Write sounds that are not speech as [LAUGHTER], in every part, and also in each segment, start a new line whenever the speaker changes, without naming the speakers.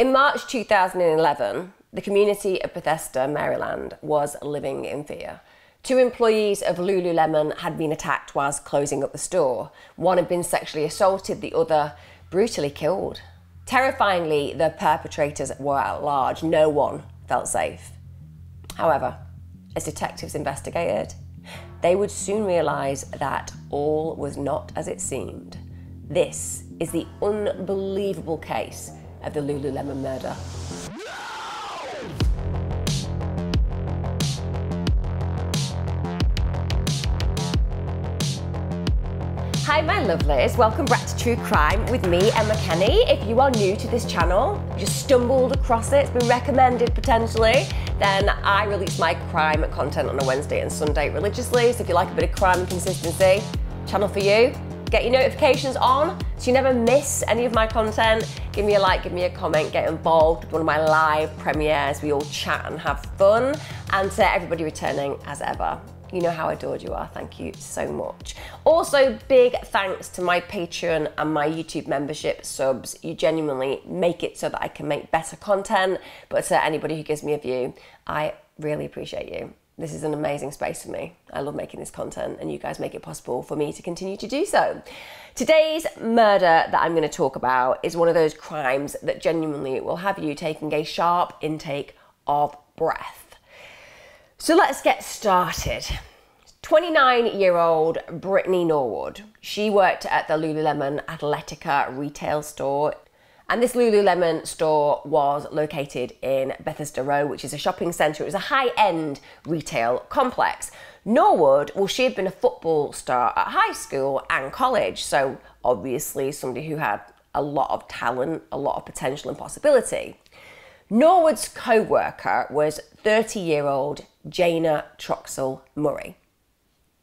In March 2011, the community of Bethesda, Maryland was living in fear. Two employees of Lululemon had been attacked whilst closing up the store. One had been sexually assaulted, the other brutally killed. Terrifyingly, the perpetrators were at large. No one felt safe. However, as detectives investigated, they would soon realise that all was not as it seemed. This is the unbelievable case of the Lululemon murder. Hi, my lovelies. Welcome back to True Crime with me, Emma Kenny. If you are new to this channel, just stumbled across it, it's been recommended potentially, then I release my crime content on a Wednesday and Sunday religiously. So if you like a bit of crime consistency, channel for you. Get your notifications on so you never miss any of my content. Give me a like, give me a comment, get involved with one of my live premieres. We all chat and have fun. And to everybody returning as ever, you know how adored you are. Thank you so much. Also, big thanks to my Patreon and my YouTube membership subs. You genuinely make it so that I can make better content. But to anybody who gives me a view, I really appreciate you. This is an amazing space for me. I love making this content, and you guys make it possible for me to continue to do so. Today's murder that I'm going to talk about is one of those crimes that genuinely will have you taking a sharp intake of breath. So let's get started. 29 year old Brittany Norwood. She worked at the Lululemon Athletica retail store and this Lululemon store was located in Bethesda Row, which is a shopping centre. It was a high end retail complex. Norwood, well, she had been a football star at high school and college, so obviously somebody who had a lot of talent, a lot of potential and possibility. Norwood's co worker was 30 year old Jayna Troxell Murray.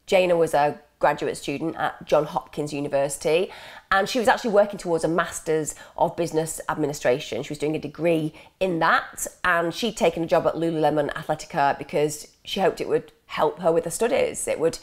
Jayna was a graduate student at Johns Hopkins University, and she was actually working towards a Master's of Business Administration. She was doing a degree in that, and she'd taken a job at Lululemon Athletica because she hoped it would help her with her studies. It would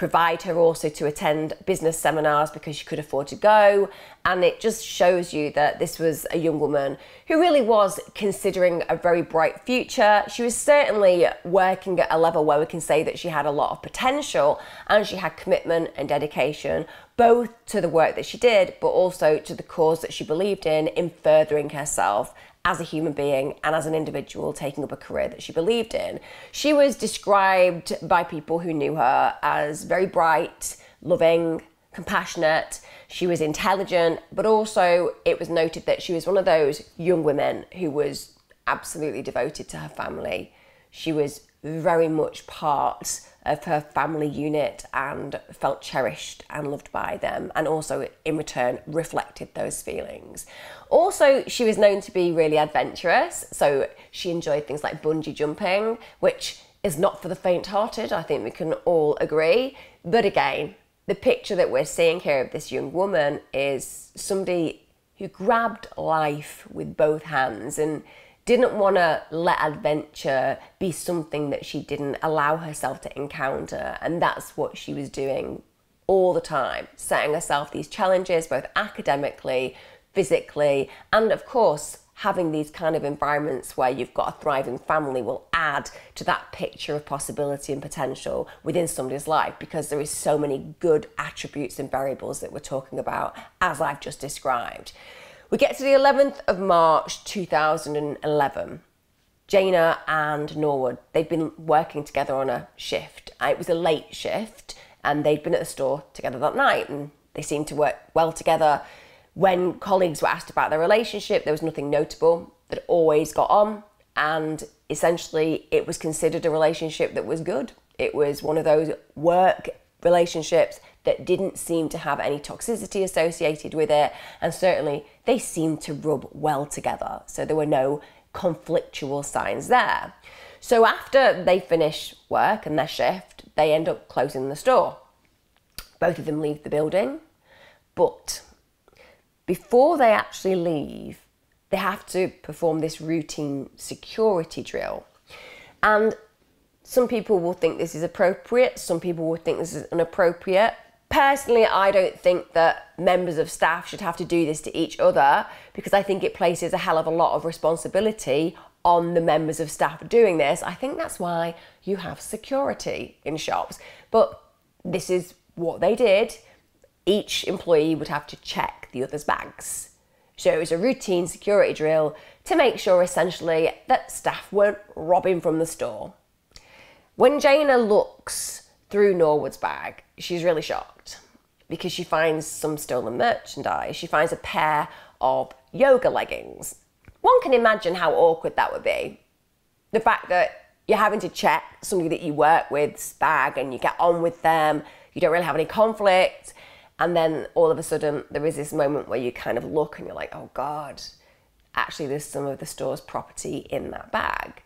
provide her also to attend business seminars because she could afford to go. And it just shows you that this was a young woman who really was considering a very bright future. She was certainly working at a level where we can say that she had a lot of potential and she had commitment and dedication, both to the work that she did, but also to the cause that she believed in, in furthering herself as a human being and as an individual taking up a career that she believed in. She was described by people who knew her as very bright, loving, compassionate. She was intelligent, but also it was noted that she was one of those young women who was absolutely devoted to her family. She was very much part of her family unit and felt cherished and loved by them, and also in return reflected those feelings. Also, she was known to be really adventurous, so she enjoyed things like bungee jumping, which is not for the faint hearted, I think we can all agree. But again, the picture that we're seeing here of this young woman is somebody who grabbed life with both hands and didn't want to let adventure be something that she didn't allow herself to encounter. And that's what she was doing all the time, setting herself these challenges, both academically, physically, and of course, having these kind of environments where you've got a thriving family will add to that picture of possibility and potential within somebody's life because there is so many good attributes and variables that we're talking about as I've just described. We get to the 11th of March 2011. Jayna and Norwood, they'd been working together on a shift. Uh, it was a late shift and they'd been at the store together that night and they seemed to work well together. When colleagues were asked about their relationship, there was nothing notable. They'd always got on and essentially it was considered a relationship that was good. It was one of those work relationships that didn't seem to have any toxicity associated with it, and certainly they seemed to rub well together. So there were no conflictual signs there. So after they finish work and their shift, they end up closing the store. Both of them leave the building, but before they actually leave, they have to perform this routine security drill. And some people will think this is appropriate, some people will think this is inappropriate Personally, I don't think that members of staff should have to do this to each other because I think it places a hell of a lot of responsibility on the members of staff doing this. I think that's why you have security in shops. But this is what they did. Each employee would have to check the other's bags. So it was a routine security drill to make sure essentially that staff weren't robbing from the store. When Jayna looks through Norwood's bag, she's really shocked because she finds some stolen merchandise. She finds a pair of yoga leggings. One can imagine how awkward that would be. The fact that you're having to check somebody that you work with's bag and you get on with them, you don't really have any conflict, and then all of a sudden there is this moment where you kind of look and you're like, oh God, actually there's some of the store's property in that bag.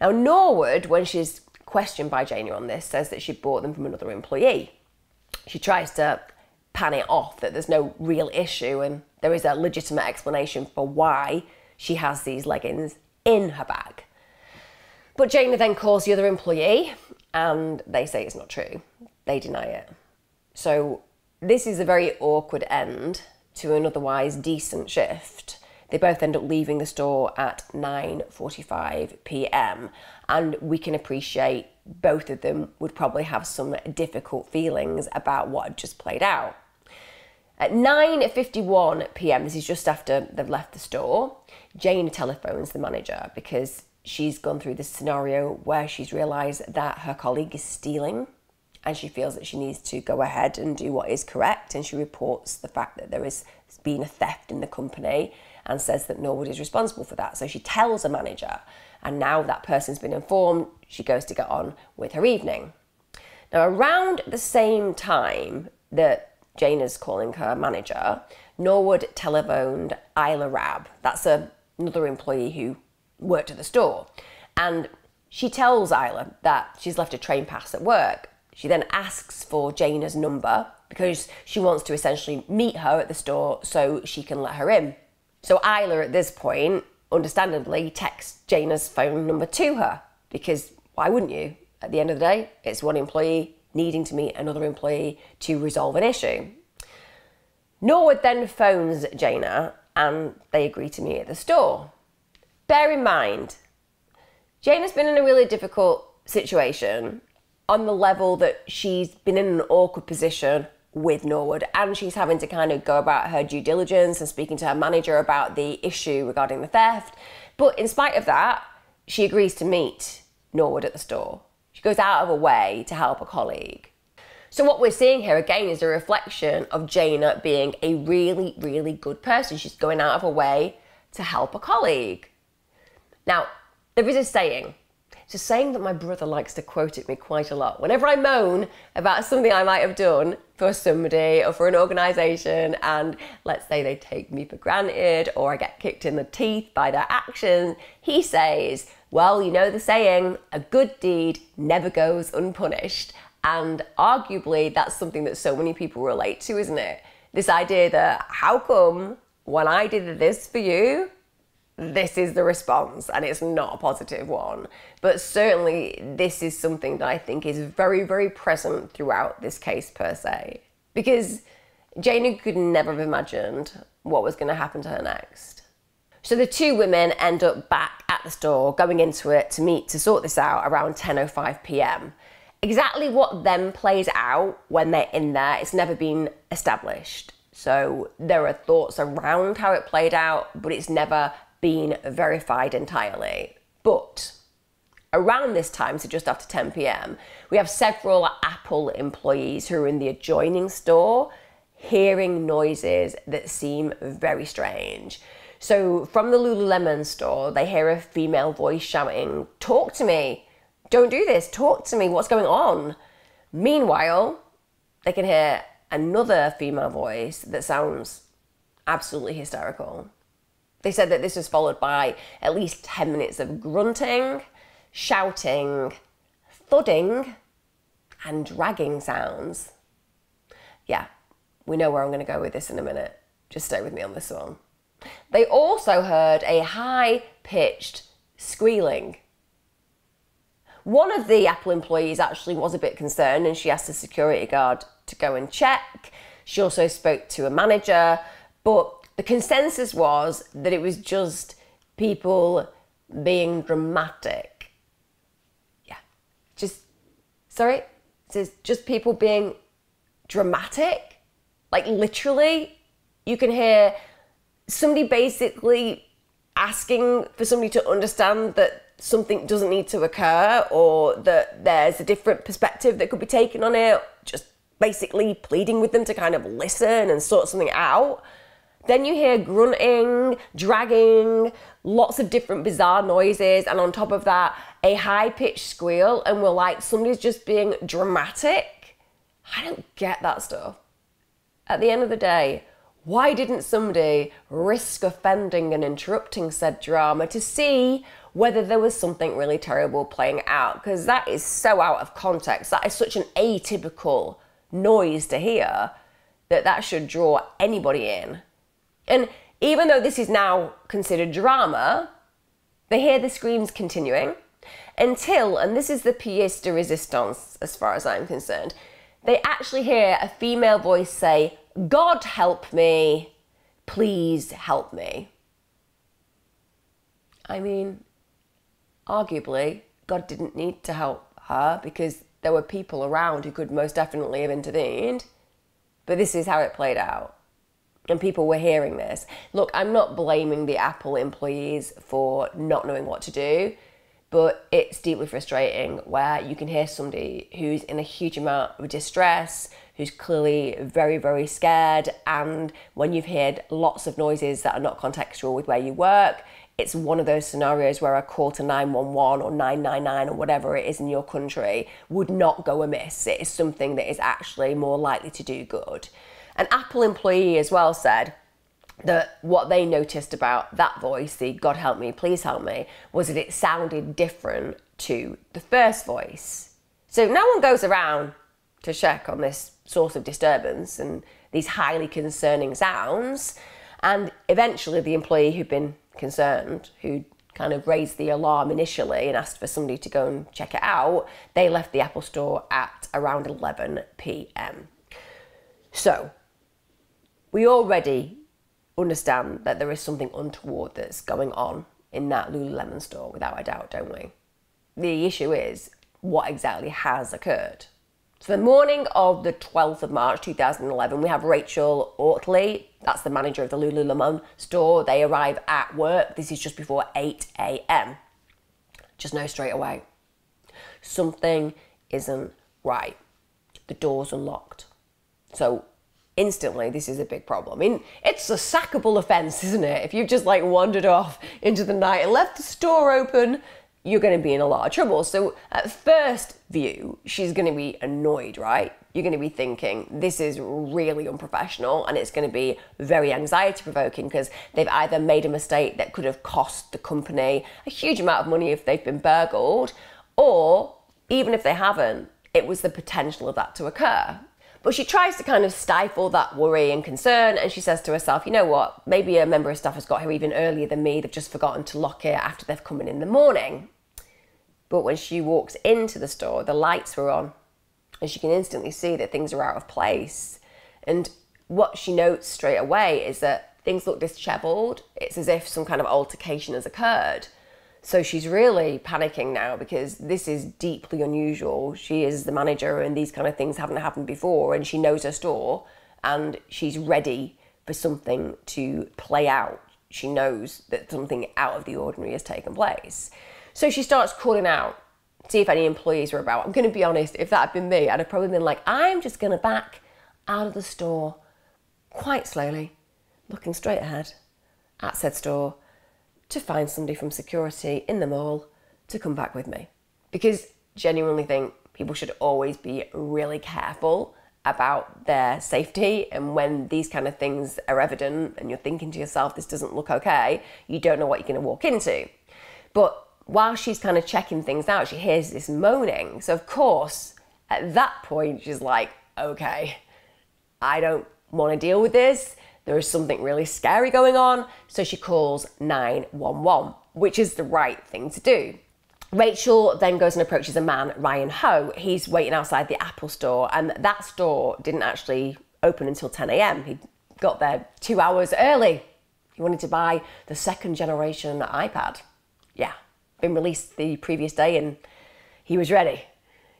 Now, Norwood, when she's questioned by Jayna on this, says that she bought them from another employee. She tries to pan it off that there's no real issue and there is a legitimate explanation for why she has these leggings in her bag. But Jayna then calls the other employee and they say it's not true. They deny it. So this is a very awkward end to an otherwise decent shift. They both end up leaving the store at 9:45 p.m. and we can appreciate both of them would probably have some difficult feelings about what had just played out. At 9:51 p.m., this is just after they've left the store, Jane telephones the manager because she's gone through this scenario where she's realized that her colleague is stealing and she feels that she needs to go ahead and do what is correct and she reports the fact that there has been a theft in the company and says that Norwood is responsible for that. So she tells a manager, and now that person's been informed, she goes to get on with her evening. Now, around the same time that Jane is calling her manager, Norwood telephoned Isla Rab. That's a, another employee who worked at the store. And she tells Isla that she's left a train pass at work. She then asks for Jayna's number because she wants to essentially meet her at the store so she can let her in. So Isla at this point, understandably, texts Jayna's phone number to her because why wouldn't you? At the end of the day, it's one employee needing to meet another employee to resolve an issue. Norwood then phones Jayna and they agree to meet at the store. Bear in mind, Jayna's been in a really difficult situation on the level that she's been in an awkward position with Norwood and she's having to kind of go about her due diligence and speaking to her manager about the issue regarding the theft. But in spite of that, she agrees to meet Norwood at the store. She goes out of her way to help a colleague. So what we're seeing here again is a reflection of Jayna being a really, really good person. She's going out of her way to help a colleague. Now, there is a saying a saying that my brother likes to quote at me quite a lot. Whenever I moan about something I might have done for somebody or for an organisation, and let's say they take me for granted or I get kicked in the teeth by their actions, he says, Well, you know the saying, a good deed never goes unpunished. And arguably, that's something that so many people relate to, isn't it? This idea that how come when I did this for you, this is the response and it's not a positive one. But certainly, this is something that I think is very, very present throughout this case, per se. Because Jayna could never have imagined what was going to happen to her next. So the two women end up back at the store, going into it to meet to sort this out around 10:05 p.m. Exactly what then plays out when they're in there, it's never been established. So there are thoughts around how it played out, but it's never been verified entirely. But around this time, so just after 10 pm, we have several Apple employees who are in the adjoining store hearing noises that seem very strange. So from the Lululemon store, they hear a female voice shouting, Talk to me! Don't do this! Talk to me! What's going on? Meanwhile, they can hear another female voice that sounds absolutely hysterical. They said that this was followed by at least 10 minutes of grunting, shouting, thudding, and dragging sounds. Yeah, we know where I'm going to go with this in a minute. Just stay with me on this one. They also heard a high pitched squealing. One of the Apple employees actually was a bit concerned and she asked the security guard to go and check. She also spoke to a manager, but the consensus was that it was just people being dramatic. Yeah, just, sorry, it's just people being dramatic. Like literally, you can hear somebody basically asking for somebody to understand that something doesn't need to occur or that there's a different perspective that could be taken on it, just basically pleading with them to kind of listen and sort something out. Then you hear grunting, dragging, lots of different bizarre noises, and on top of that, a high pitched squeal, and we're like, somebody's just being dramatic. I don't get that stuff. At the end of the day, why didn't somebody risk offending and interrupting said drama to see whether there was something really terrible playing out? Because that is so out of context. That is such an atypical noise to hear that that should draw anybody in. And even though this is now considered drama, they hear the screams continuing until, and this is the pièce de résistance as far as I'm concerned, they actually hear a female voice say, God help me, please help me. I mean, arguably, God didn't need to help her because there were people around who could most definitely have intervened. But this is how it played out. And people were hearing this. Look, I'm not blaming the Apple employees for not knowing what to do, but it's deeply frustrating where you can hear somebody who's in a huge amount of distress, who's clearly very, very scared. And when you've heard lots of noises that are not contextual with where you work, it's one of those scenarios where a call to 911 or 999 or whatever it is in your country would not go amiss. It is something that is actually more likely to do good. An Apple employee as well said, that what they noticed about that voice, the God help me, please help me, was that it sounded different to the first voice. So no one goes around to check on this source of disturbance and these highly concerning sounds. And eventually, the employee who'd been concerned, who kind of raised the alarm initially and asked for somebody to go and check it out, they left the Apple store at around 11 pm. So, we already understand that there is something untoward that's going on in that Lululemon store, without a doubt, don't we? The issue is what exactly has occurred. So, the morning of the 12th of March 2011, we have Rachel Oertli, that's the manager of the Lululemon store. They arrive at work. This is just before 8 a.m. Just know straight away something isn't right. The door's unlocked. So, instantly this is a big problem. I mean, it's a sackable offence, isn't it? If you've just like wandered off into the night and left the store open, you're going to be in a lot of trouble. So, at first view, she's going to be annoyed, right? You're going to be thinking, this is really unprofessional and it's going to be very anxiety provoking because they've either made a mistake that could have cost the company a huge amount of money if they've been burgled, or even if they haven't, it was the potential of that to occur. But she tries to kind of stifle that worry and concern, and she says to herself, you know what, maybe a member of staff has got here even earlier than me, they've just forgotten to lock it after they've come in in the morning. But when she walks into the store, the lights were on, and she can instantly see that things are out of place. And what she notes straight away is that things look disheveled. It's as if some kind of altercation has occurred. So she's really panicking now because this is deeply unusual. She is the manager and these kind of things haven't happened before and she knows her store and she's ready for something to play out. She knows that something out of the ordinary has taken place. So she starts calling out, see if any employees are about. I'm going to be honest, if that had been me, I'd have probably been like, I'm just going to back out of the store quite slowly, looking straight ahead at said store to find somebody from security in the mall to come back with me. Because genuinely think people should always be really careful about their safety and when these kind of things are evident and you're thinking to yourself this doesn't look okay you don't know what you're going to walk into. But while she's kind of checking things out she hears this moaning. So of course at that point she's like okay i don't want to deal with this there is something really scary going on, so she calls 911, which is the right thing to do. Rachel then goes and approaches a man, Ryan Ho. He's waiting outside the Apple store, and that store didn't actually open until 10 a.m. He got there two hours early. He wanted to buy the second generation iPad. Yeah, been released the previous day, and he was ready.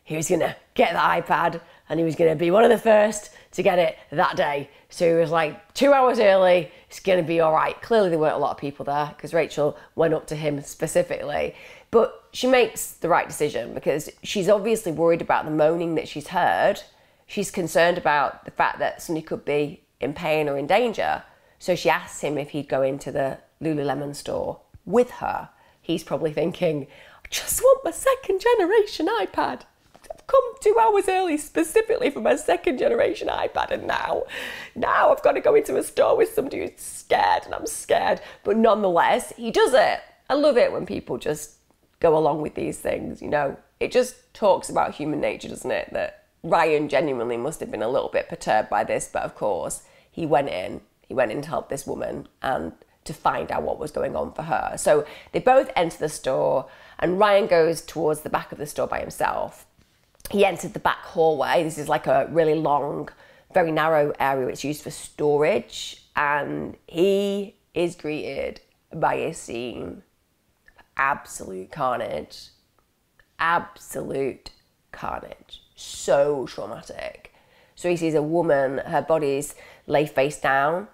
He was gonna get the iPad, and he was gonna be one of the first to get it that day. So he was like, two hours early, it's gonna be all right. Clearly, there weren't a lot of people there because Rachel went up to him specifically. But she makes the right decision because she's obviously worried about the moaning that she's heard. She's concerned about the fact that somebody could be in pain or in danger. So she asks him if he'd go into the Lululemon store with her. He's probably thinking, I just want my second generation iPad come two hours early specifically for my second generation iPad, and now, now I've got to go into a store with somebody who's scared, and I'm scared. But nonetheless, he does it. I love it when people just go along with these things, you know. It just talks about human nature, doesn't it? That Ryan genuinely must have been a little bit perturbed by this, but of course, he went in, he went in to help this woman and to find out what was going on for her. So they both enter the store, and Ryan goes towards the back of the store by himself he entered the back hallway. This is like a really long, very narrow area. It's used for storage, and he is greeted by a scene of absolute carnage. Absolute carnage. So traumatic. So he sees a woman, her body's lay face down,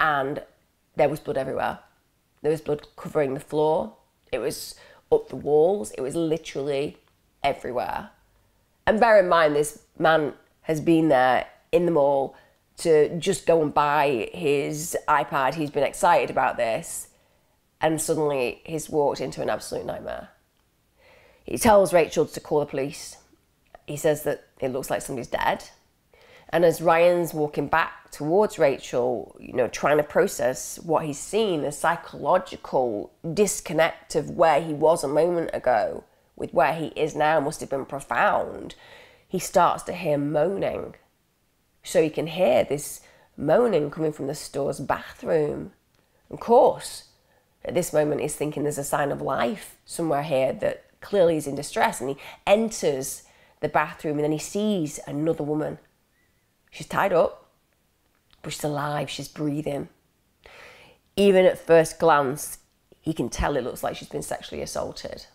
and there was blood everywhere. There was blood covering the floor. It was up the walls. It was literally everywhere. And bear in mind, this man has been there in the mall to just go and buy his iPad. He's been excited about this. And suddenly he's walked into an absolute nightmare. He tells Rachel to call the police. He says that it looks like somebody's dead. And as Ryan's walking back towards Rachel, you know, trying to process what he's seen, the psychological disconnect of where he was a moment ago, with where he is now must have been profound, he starts to hear moaning. So he can hear this moaning coming from the store's bathroom. Of course, at this moment, he's thinking there's a sign of life somewhere here that clearly is in distress. And he enters the bathroom and then he sees another woman. She's tied up, but she's alive, she's breathing. Even at first glance, he can tell it looks like she's been sexually assaulted.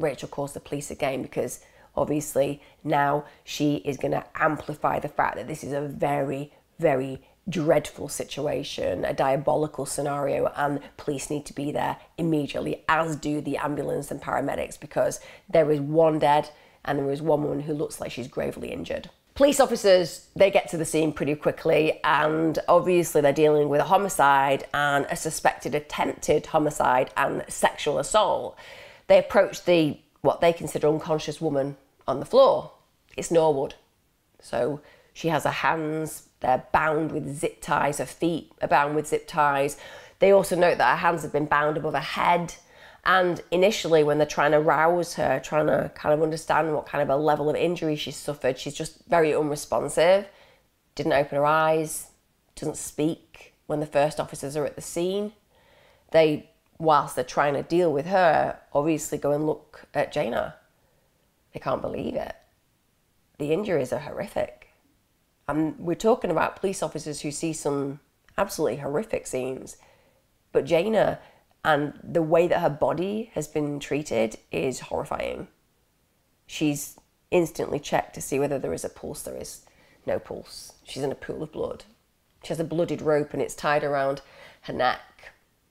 Rachel calls the police again because obviously now she is going to amplify the fact that this is a very, very dreadful situation, a diabolical scenario, and police need to be there immediately, as do the ambulance and paramedics, because there is one dead and there is one woman who looks like she's gravely injured. Police officers, they get to the scene pretty quickly, and obviously they're dealing with a homicide and a suspected attempted homicide and sexual assault they approach the what they consider unconscious woman on the floor. It's Norwood. So she has her hands, they're bound with zip ties, her feet are bound with zip ties. They also note that her hands have been bound above her head. And initially, when they're trying to rouse her, trying to kind of understand what kind of a level of injury she's suffered, she's just very unresponsive, didn't open her eyes, doesn't speak when the first officers are at the scene. They whilst they're trying to deal with her, obviously go and look at Jayna. They can't believe it. The injuries are horrific. And we're talking about police officers who see some absolutely horrific scenes. But Jayna and the way that her body has been treated is horrifying. She's instantly checked to see whether there is a pulse. There is no pulse. She's in a pool of blood. She has a blooded rope and it's tied around her neck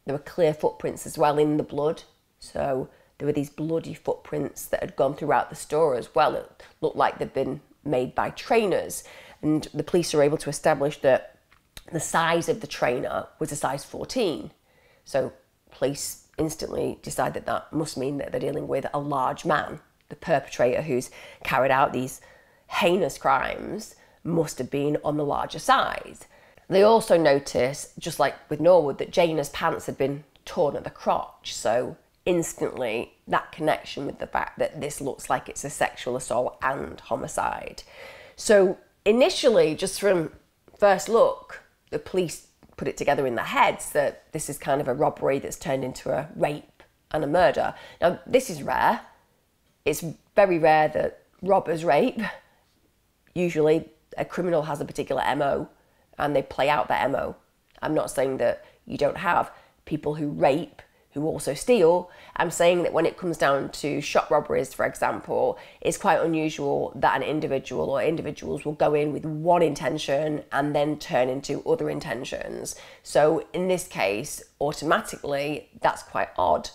there were clear footprints as well in the blood. So there were these bloody footprints that had gone throughout the store as well. It looked like they'd been made by trainers. And the police are able to establish that the size of the trainer was a size 14. So police instantly decide that that must mean that they're dealing with a large man. The perpetrator who's carried out these heinous crimes must have been on the larger size. They also notice, just like with Norwood, that Jayna's pants had been torn at the crotch. So instantly, that connection with the fact that this looks like it's a sexual assault and homicide. So initially, just from first look, the police put it together in their heads that this is kind of a robbery that's turned into a rape and a murder. Now, this is rare. it's very rare that robbers rape. Usually, a criminal has a particular MO and they play out their MO. I'm not saying that you don't have people who rape who also steal. I'm saying that when it comes down to shop robberies, for example, it's quite unusual that an individual or individuals will go in with one intention and then turn into other intentions. So in this case, automatically, that's quite odd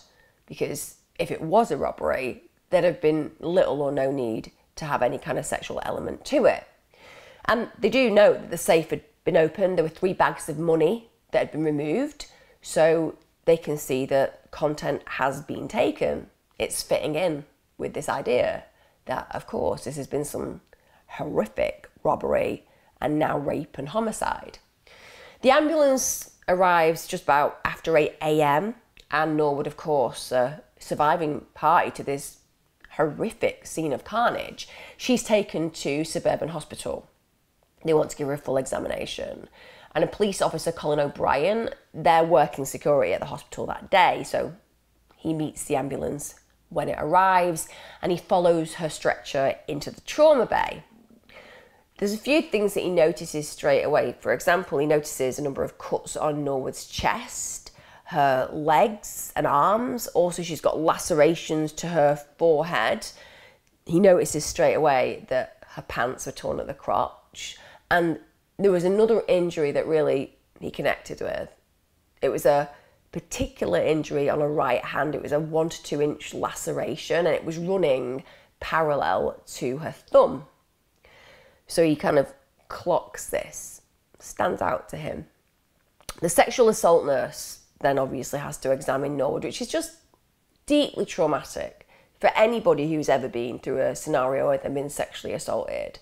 because if it was a robbery, there'd have been little or no need to have any kind of sexual element to it. And they do know that the safe had been opened, there were three bags of money that had been removed. So they can see that content has been taken. It's fitting in with this idea that, of course, this has been some horrific robbery and now rape and homicide. The ambulance arrives just about after 8 a.m. and Norwood, of course, a surviving party to this horrific scene of carnage. She's taken to Suburban Hospital. They want to give her a full examination and a police officer, Colin O'Brien, they're working security at the hospital that day. So he meets the ambulance when it arrives and he follows her stretcher into the trauma bay. There's a few things that he notices straight away. For example, he notices a number of cuts on Norwood's chest, her legs and arms. Also, she's got lacerations to her forehead. He notices straight away that her pants are torn at the crotch. And there was another injury that really he connected with. It was a particular injury on a right hand. It was a one to two inch laceration and it was running parallel to her thumb. So he kind of clocks this, stands out to him. The sexual assault nurse then obviously has to examine Norwood, which is just deeply traumatic for anybody who's ever been through a scenario where they've been sexually assaulted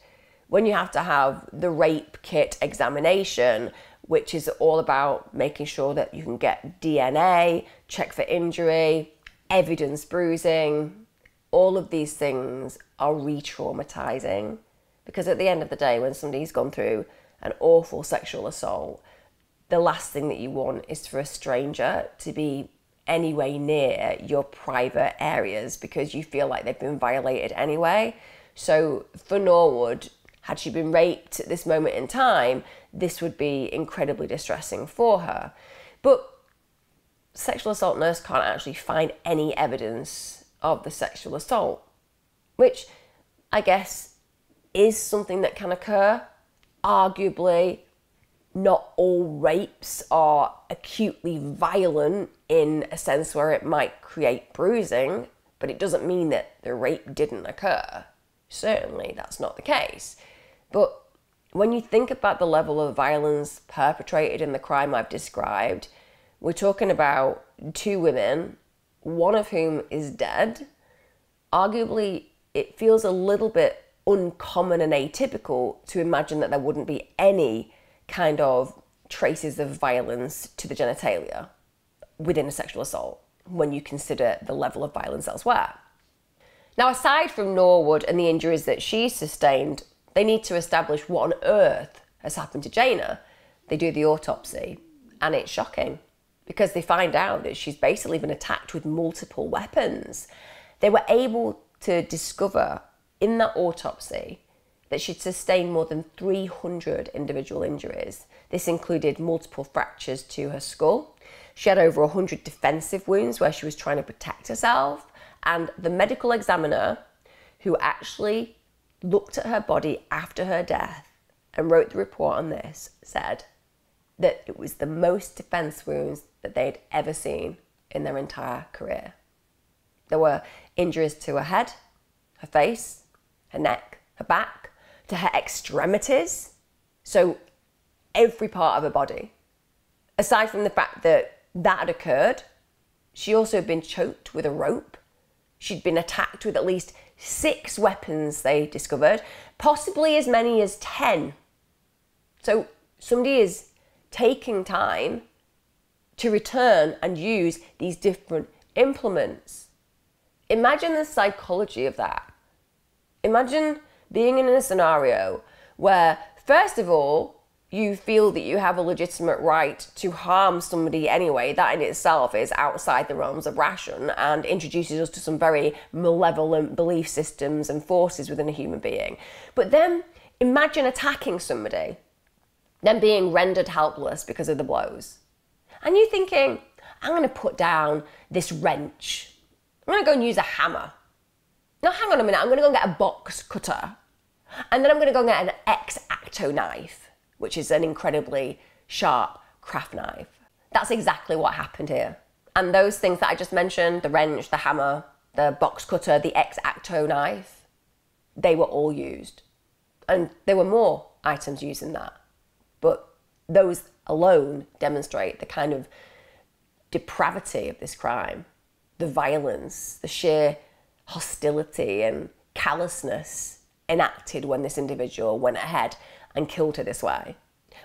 when you have to have the rape kit examination, which is all about making sure that you can get DNA, check for injury, evidence bruising, all of these things are re traumatizing. Because at the end of the day, when somebody's gone through an awful sexual assault, the last thing that you want is for a stranger to be anywhere near your private areas because you feel like they've been violated anyway. So for Norwood, had she been raped at this moment in time, this would be incredibly distressing for her. But sexual assault nurse can't actually find any evidence of the sexual assault, which I guess is something that can occur. Arguably, not all rapes are acutely violent in a sense where it might create bruising, but it doesn't mean that the rape didn't occur. Certainly, that's not the case. But when you think about the level of violence perpetrated in the crime I've described, we're talking about two women, one of whom is dead. Arguably, it feels a little bit uncommon and atypical to imagine that there wouldn't be any kind of traces of violence to the genitalia within a sexual assault when you consider the level of violence elsewhere. Now, aside from Norwood and the injuries that she sustained, they need to establish what on earth has happened to Jayna. They do the autopsy, and it's shocking because they find out that she's basically been attacked with multiple weapons. They were able to discover in that autopsy that she'd sustained more than 300 individual injuries. This included multiple fractures to her skull. She had over 100 defensive wounds where she was trying to protect herself. And the medical examiner, who actually looked at her body after her death and wrote the report on this, said that it was the most defense wounds that they'd ever seen in their entire career. There were injuries to her head, her face, her neck, her back, to her extremities. So every part of her body. Aside from the fact that that had occurred, she also had been choked with a rope. She'd been attacked with at least six weapons they discovered, possibly as many as 10. So somebody is taking time to return and use these different implements. Imagine the psychology of that. Imagine being in a scenario where, first of all, you feel that you have a legitimate right to harm somebody anyway, that in itself is outside the realms of ration and introduces us to some very malevolent belief systems and forces within a human being. But then imagine attacking somebody, then being rendered helpless because of the blows. And you thinking, I'm going to put down this wrench. I'm going to go and use a hammer. Now, hang on a minute, I'm going to go and get a box cutter. And then I'm going to go and get an X Acto knife which is an incredibly sharp craft knife. That's exactly what happened here. And those things that I just mentioned the wrench, the hammer, the box cutter, the X Acto knife they were all used. And there were more items used in that. But those alone demonstrate the kind of depravity of this crime, the violence, the sheer hostility and callousness enacted when this individual went ahead and killed her this way.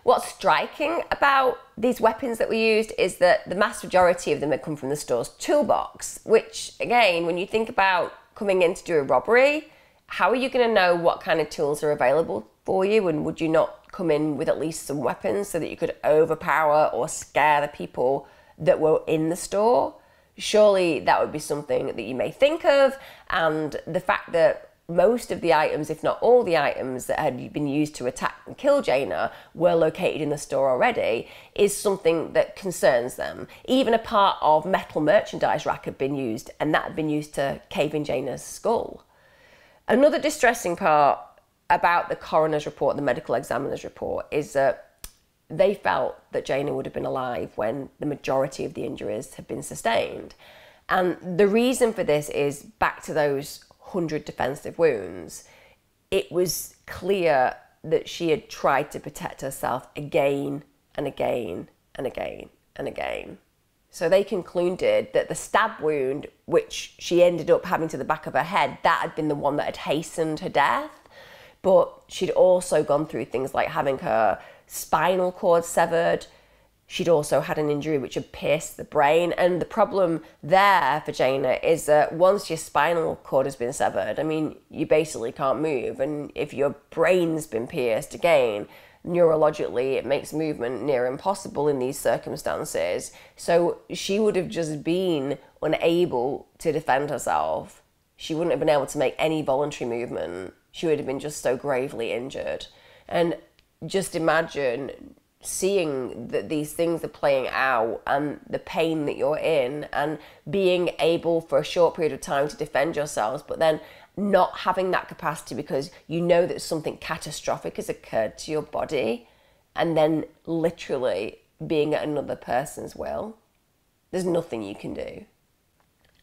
What's striking about these weapons that we used is that the mass majority of them had come from the store's toolbox, which, again, when you think about coming in to do a robbery, how are you going to know what kind of tools are available for you? And would you not come in with at least some weapons so that you could overpower or scare the people that were in the store? Surely that would be something that you may think of. And the fact that most of the items, if not all the items that had been used to attack and kill Jayna, were located in the store already, is something that concerns them. Even a part of metal merchandise rack had been used, and that had been used to cave in Jayna's skull. Another distressing part about the coroner's report, the medical examiner's report, is that they felt that Jayna would have been alive when the majority of the injuries had been sustained. And the reason for this is back to those 100 defensive wounds, it was clear that she had tried to protect herself again and again and again and again. So they concluded that the stab wound, which she ended up having to the back of her head, that had been the one that had hastened her death. But she'd also gone through things like having her spinal cord severed, she'd also had an injury which had pierced the brain. And the problem there for Jayna is that once your spinal cord has been severed, I mean, you basically can't move. And if your brain's been pierced again, neurologically, it makes movement near impossible in these circumstances. So she would have just been unable to defend herself. She wouldn't have been able to make any voluntary movement. She would have been just so gravely injured. And just imagine seeing that these things are playing out and the pain that you're in and being able for a short period of time to defend yourselves but then not having that capacity because you know that something catastrophic has occurred to your body and then literally being at another person's will. There's nothing you can do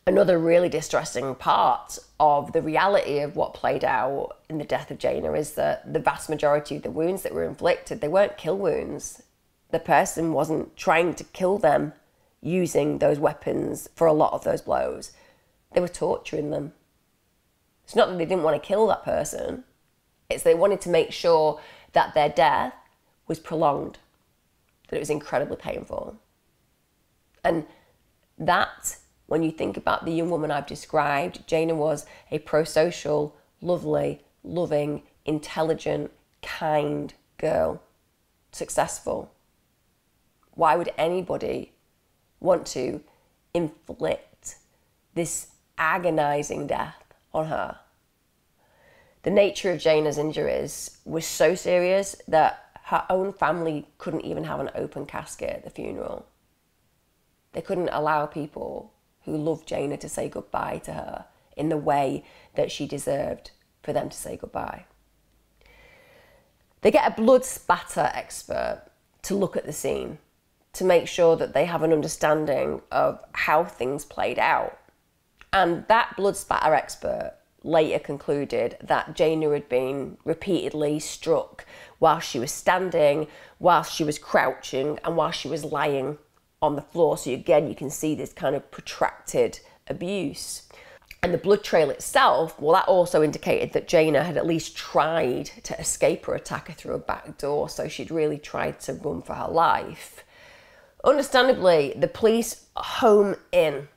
another really distressing part of the reality of what played out in the death of Jayna is that the vast majority of the wounds that were inflicted, they weren't kill wounds. The person wasn't trying to kill them using those weapons for a lot of those blows. They were torturing them. It's not that they didn't want to kill that person, it's they wanted to make sure that their death was prolonged, that it was incredibly painful. And that when you think about the young woman I've described, Jayna was a pro social, lovely, loving, intelligent, kind girl, successful. Why would anybody want to inflict this agonizing death on her? The nature of Jayna's injuries was so serious that her own family couldn't even have an open casket at the funeral. They couldn't allow people who loved Jayna to say goodbye to her in the way that she deserved for them to say goodbye. They get a blood spatter expert to look at the scene to make sure that they have an understanding of how things played out. And that blood spatter expert later concluded that Jayna had been repeatedly struck while she was standing, while she was crouching, and while she was lying on the floor. So again, you can see this kind of protracted abuse. And the blood trail itself, well, that also indicated that Jayna had at least tried to escape her attacker through a back door. So she'd really tried to run for her life. Understandably, the police home in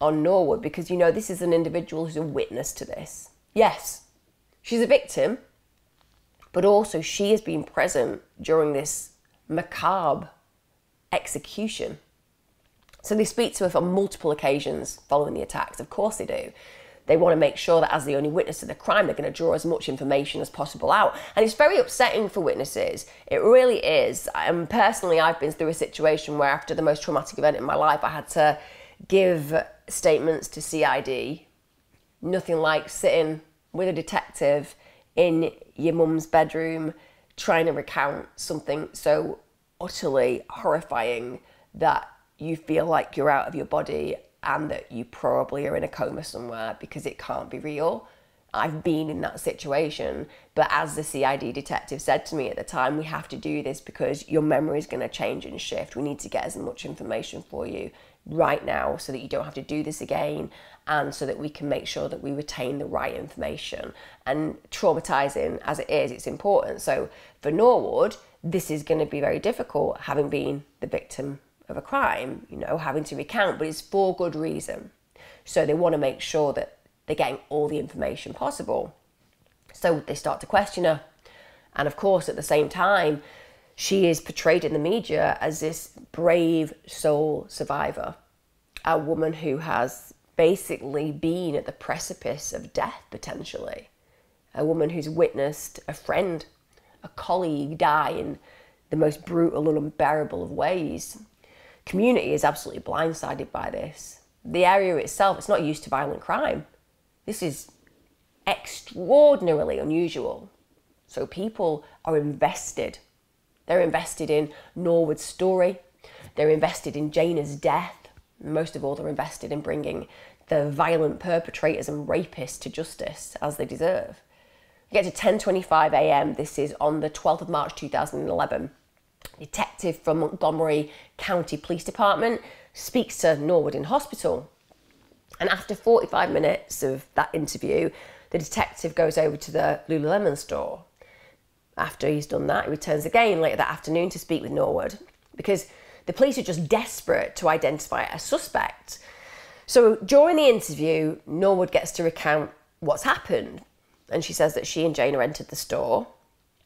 on Norwood because you know this is an individual who's a witness to this. Yes, she's a victim, but also she has been present during this macabre execution. So they speak to her on multiple occasions following the attacks. Of course they do. They want to make sure that as the only witness to the crime, they're going to draw as much information as possible out. And it's very upsetting for witnesses. It really is. And personally, I've been through a situation where after the most traumatic event in my life, I had to give statements to CID. Nothing like sitting with a detective in your mum's bedroom trying to recount something so utterly horrifying that you feel like you're out of your body and that you probably are in a coma somewhere because it can't be real. I've been in that situation, but as the CID detective said to me at the time, we have to do this because your memory is going to change and shift. We need to get as much information for you right now so that you don't have to do this again and so that we can make sure that we retain the right information. And traumatizing as it is, it's important. So for Norwood, this is going to be very difficult having been the victim of a crime, you know, having to recount, but it's for good reason. So they want to make sure that they're getting all the information possible. So they start to question her. And of course, at the same time, she is portrayed in the media as this brave soul survivor, a woman who has basically been at the precipice of death potentially, a woman who's witnessed a friend, a colleague die in the most brutal and unbearable of ways community is absolutely blindsided by this. The area itself, it's not used to violent crime. This is extraordinarily unusual. So people are invested. They're invested in Norwood's story. They're invested in Jayna's death. Most of all, they're invested in bringing the violent perpetrators and rapists to justice as they deserve. We get to 10:25 a.m. This is on the 12th of March 2011 detective from Montgomery County Police Department speaks to Norwood in hospital. And after 45 minutes of that interview, the detective goes over to the Lululemon store. After he's done that, he returns again later that afternoon to speak with Norwood because the police are just desperate to identify a suspect. So during the interview, Norwood gets to recount what's happened. And she says that she and Jayna entered the store.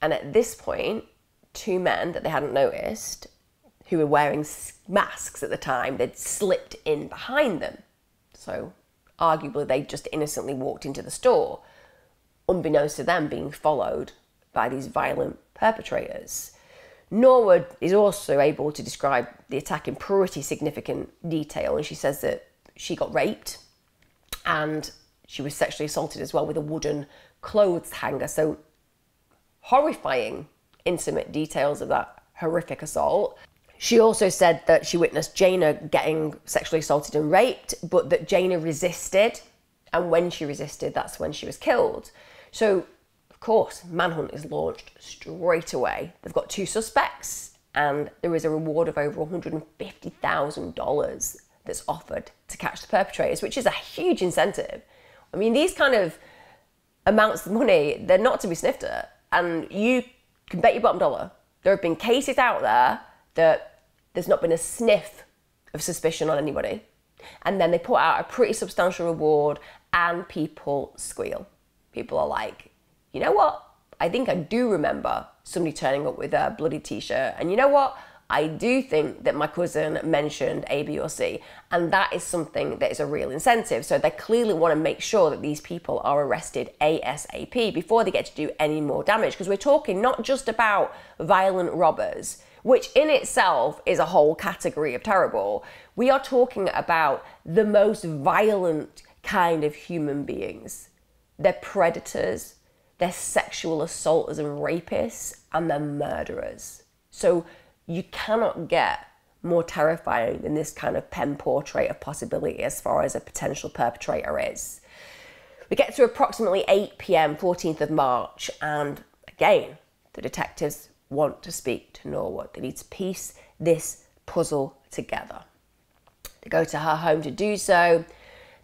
And at this point, two men that they hadn't noticed who were wearing masks at the time, they'd slipped in behind them. So, arguably, they just innocently walked into the store, unbeknownst to them, being followed by these violent perpetrators. Norwood is also able to describe the attack in pretty significant detail, and she says that she got raped and she was sexually assaulted as well with a wooden clothes hanger. So, horrifying intimate details of that horrific assault. She also said that she witnessed Jayna getting sexually assaulted and raped, but that Jayna resisted. And when she resisted, that's when she was killed. So, of course, Manhunt is launched straight away. They've got two suspects, and there is a reward of over $150,000 that's offered to catch the perpetrators, which is a huge incentive. I mean, these kind of amounts of money, they're not to be sniffed at. And you can bet your bottom dollar there have been cases out there that there's not been a sniff of suspicion on anybody. And then they put out a pretty substantial reward and people squeal. People are like, you know what? I think I do remember somebody turning up with a bloody t shirt. And you know what? I do think that my cousin mentioned A, B, or C, and that is something that is a real incentive. So they clearly want to make sure that these people are arrested ASAP before they get to do any more damage. Because we're talking not just about violent robbers, which in itself is a whole category of terrible. We are talking about the most violent kind of human beings. They're predators, they're sexual assaulters and rapists, and they're murderers. So you cannot get more terrifying than this kind of pen portrait of possibility as far as a potential perpetrator is. We get to approximately 8 pm, 14th of March, and again, the detectives want to speak to Norwood. They need to piece this puzzle together. They go to her home to do so.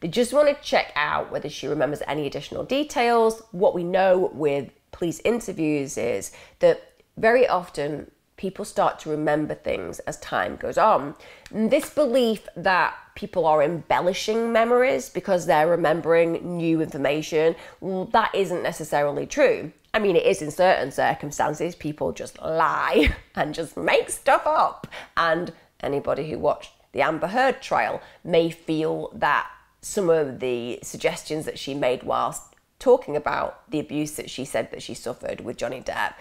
They just want to check out whether she remembers any additional details. What we know with police interviews is that very often people start to remember things as time goes on. This belief that people are embellishing memories because they're remembering new information, well, that isn't necessarily true. I mean, it is in certain circumstances, people just lie [LAUGHS] and just make stuff up. And anybody who watched the Amber Heard trial may feel that some of the suggestions that she made whilst talking about the abuse that she said that she suffered with Johnny Depp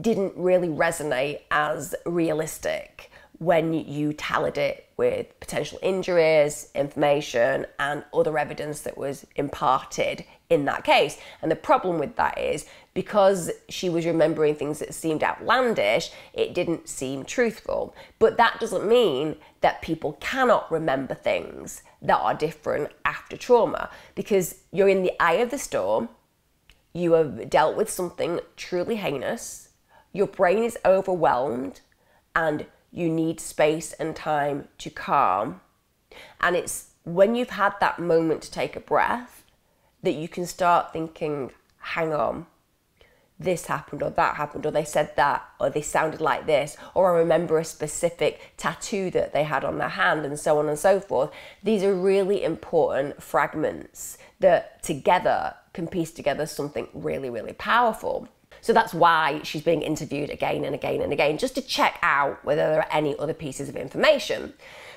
didn't really resonate as realistic when you tallied it with potential injuries, information, and other evidence that was imparted in that case. And the problem with that is because she was remembering things that seemed outlandish, it didn't seem truthful. But that doesn't mean that people cannot remember things that are different after trauma because you're in the eye of the storm, you have dealt with something truly heinous, your brain is overwhelmed, and you need space and time to calm. And it's when you've had that moment to take a breath that you can start thinking, hang on, this happened or that happened or they said that or they sounded like this or I remember a specific tattoo that they had on their hand and so on and so forth. These are really important fragments that together can piece together something really, really powerful. So that's why she's being interviewed again and again and again, just to check out whether there are any other pieces of information.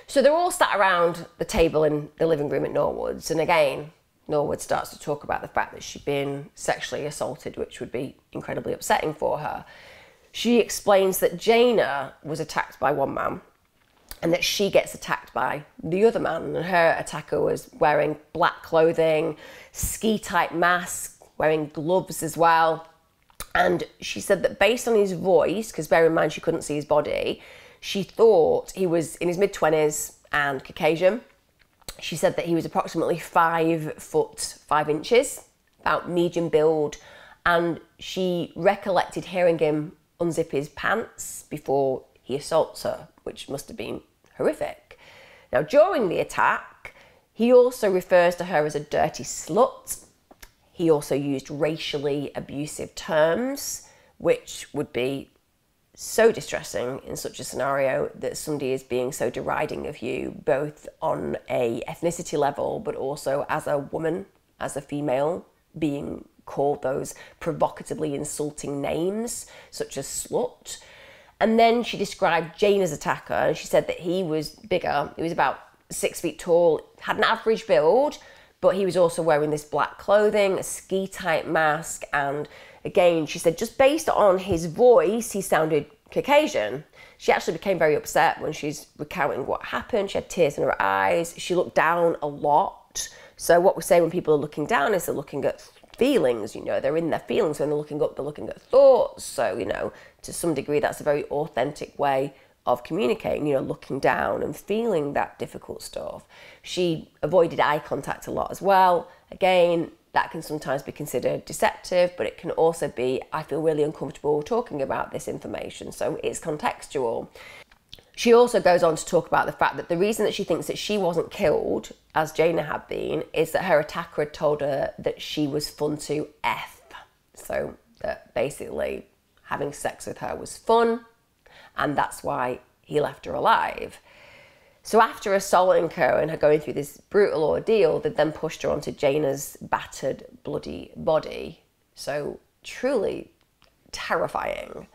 So they're all sat around the table in the living room at Norwoods, and again, Norwood starts to talk about the fact that she'd been sexually assaulted, which would be incredibly upsetting for her. She explains that Jayna was attacked by one man and that she gets attacked by the other man. And her attacker was wearing black clothing, ski type mask, wearing gloves as well. And she said that based on his voice, because bear in mind she couldn't see his body, she thought he was in his mid 20s and Caucasian she said that he was approximately five foot five inches, about medium build, and she recollected hearing him unzip his pants before he assaults her, which must have been horrific. Now, during the attack, he also refers to her as a dirty slut. He also used racially abusive terms, which would be so distressing in such a scenario that somebody is being so deriding of you, both on a ethnicity level, but also as a woman, as a female, being called those provocatively insulting names, such as slut. And then she described Jayna's attacker, and she said that he was bigger. He was about six feet tall, had an average build, but he was also wearing this black clothing, a ski type mask, and again, she said just based on his voice, he sounded Caucasian. She actually became very upset when she's recounting what happened. She had tears in her eyes. She looked down a lot. So, what we say when people are looking down is they're looking at feelings, you know, they're in their feelings. When they're looking up, they're looking at thoughts. So, you know, to some degree, that's a very authentic way of communicating, you know, looking down and feeling that difficult stuff. She avoided eye contact a lot as well. Again, that can sometimes be considered deceptive, but it can also be, I feel really uncomfortable talking about this information. So it's contextual. She also goes on to talk about the fact that the reason that she thinks that she wasn't killed, as Jayna had been, is that her attacker had told her that she was fun to F. So that basically having sex with her was fun, and that's why he left her alive. So after assaulting her and her going through this brutal ordeal, they then pushed her onto Jayna's battered, bloody body. So truly terrifying.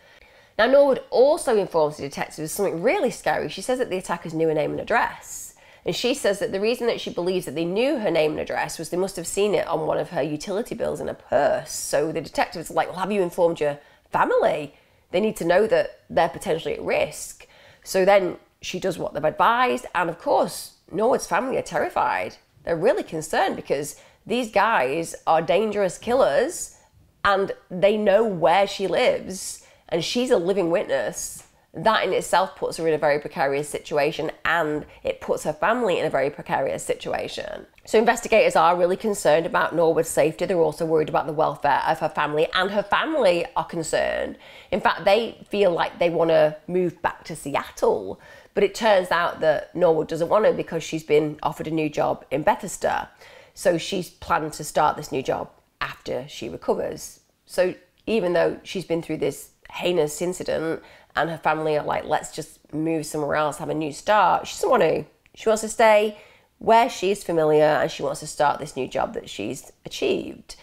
Now, Norwood also informs the detectives something really scary. She says that the attackers knew her name and address. And she says that the reason that she believes that they knew her name and address was they must have seen it on one of her utility bills in a purse. So the detectives are like, well, have you informed your family? They need to know that they're potentially at risk. So then she does what they've advised. And of course, Norwood's family are terrified. They're really concerned because these guys are dangerous killers and they know where she lives and she's a living witness. That in itself puts her in a very precarious situation and it puts her family in a very precarious situation. So, investigators are really concerned about Norwood's safety. They're also worried about the welfare of her family, and her family are concerned. In fact, they feel like they want to move back to Seattle but it turns out that Norwood doesn't want to because she's been offered a new job in Bethesda. So she's planned to start this new job after she recovers. So even though she's been through this heinous incident and her family are like, let's just move somewhere else, have a new start, she doesn't want to. She wants to stay where she's familiar and she wants to start this new job that she's achieved.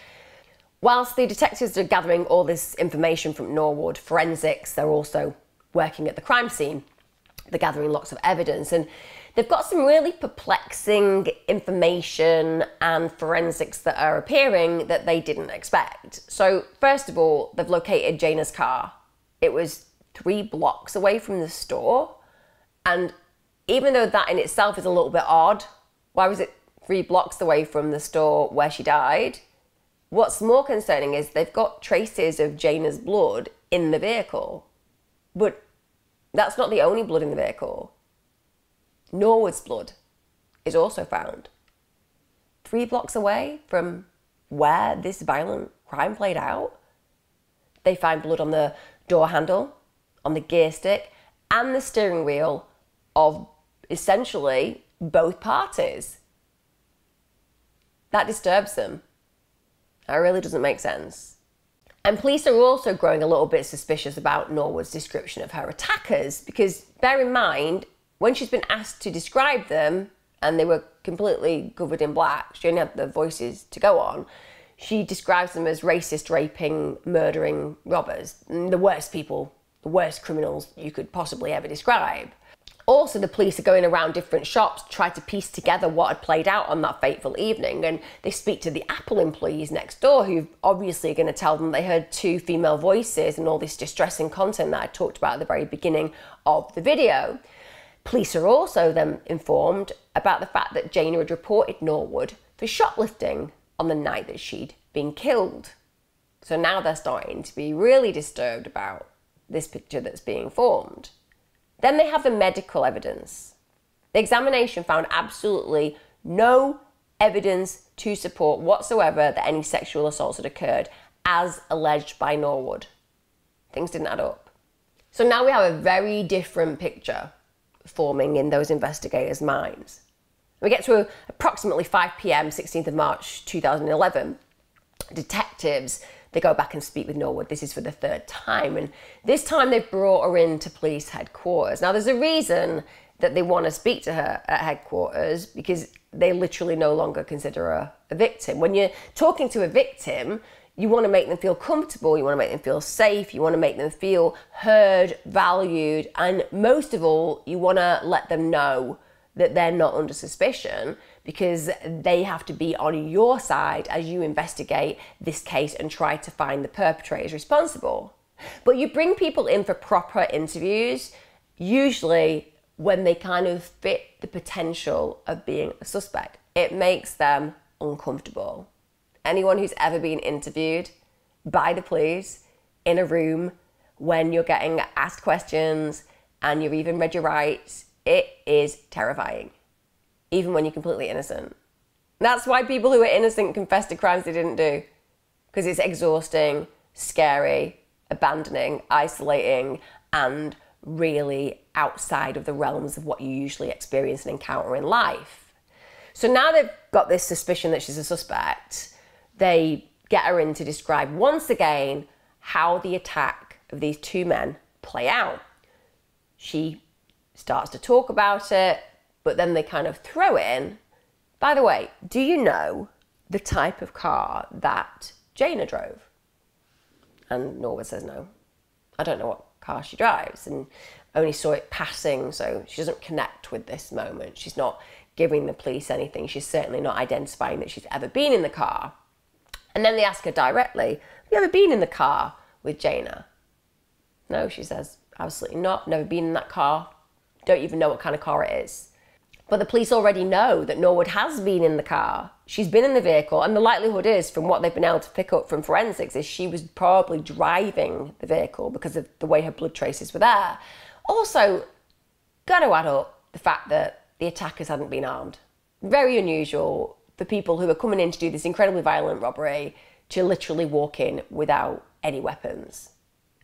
Whilst the detectives are gathering all this information from Norwood Forensics, they're also working at the crime scene. They're gathering lots of evidence and they've got some really perplexing information and forensics that are appearing that they didn't expect. So, first of all, they've located Jayna's car. It was three blocks away from the store. And even though that in itself is a little bit odd, why was it three blocks away from the store where she died? What's more concerning is they've got traces of Jayna's blood in the vehicle. But that's not the only blood in the vehicle. Norwood's blood is also found. Three blocks away from where this violent crime played out, they find blood on the door handle, on the gear stick, and the steering wheel of essentially both parties. That disturbs them. That really doesn't make sense. And police are also growing a little bit suspicious about Norwood's description of her attackers because bear in mind, when she's been asked to describe them and they were completely covered in black, she only had the voices to go on, she describes them as racist, raping, murdering robbers, the worst people, the worst criminals you could possibly ever describe. Also, the police are going around different shops to try to piece together what had played out on that fateful evening. And they speak to the Apple employees next door who obviously are going to tell them they heard two female voices and all this distressing content that I talked about at the very beginning of the video. Police are also then informed about the fact that Jayna had reported Norwood for shoplifting on the night that she'd been killed. So now they're starting to be really disturbed about this picture that's being formed. Then they have the medical evidence. The examination found absolutely no evidence to support whatsoever that any sexual assaults had occurred, as alleged by Norwood. Things didn't add up. So now we have a very different picture forming in those investigators' minds. We get to approximately 5 pm, 16th of March 2011. Detectives they go back and speak with Norwood. This is for the third time. And this time they've brought her into police headquarters. Now, there's a reason that they want to speak to her at headquarters because they literally no longer consider her a victim. When you're talking to a victim, you want to make them feel comfortable, you want to make them feel safe, you want to make them feel heard, valued, and most of all, you want to let them know that they're not under suspicion because they have to be on your side as you investigate this case and try to find the perpetrators responsible. But you bring people in for proper interviews, usually when they kind of fit the potential of being a suspect. It makes them uncomfortable. Anyone who's ever been interviewed by the police in a room when you're getting asked questions and you've even read your rights, it is terrifying even when you're completely innocent. That's why people who are innocent confess to crimes they didn't do. Because it's exhausting, scary, abandoning, isolating, and really outside of the realms of what you usually experience and encounter in life. So now they've got this suspicion that she's a suspect, they get her in to describe once again how the attack of these two men play out. She starts to talk about it, but then they kind of throw in. By the way, do you know the type of car that Jayna drove? And Norwood says no. I don't know what car she drives and only saw it passing, so she doesn't connect with this moment. She's not giving the police anything. She's certainly not identifying that she's ever been in the car. And then they ask her directly, Have you ever been in the car with Jayna? No, she says, Absolutely not. Never been in that car. Don't even know what kind of car it is. But the police already know that Norwood has been in the car. She's been in the vehicle, and the likelihood is, from what they've been able to pick up from forensics, is she was probably driving the vehicle because of the way her blood traces were there. Also, got to add up the fact that the attackers hadn't been armed. Very unusual for people who are coming in to do this incredibly violent robbery to literally walk in without any weapons.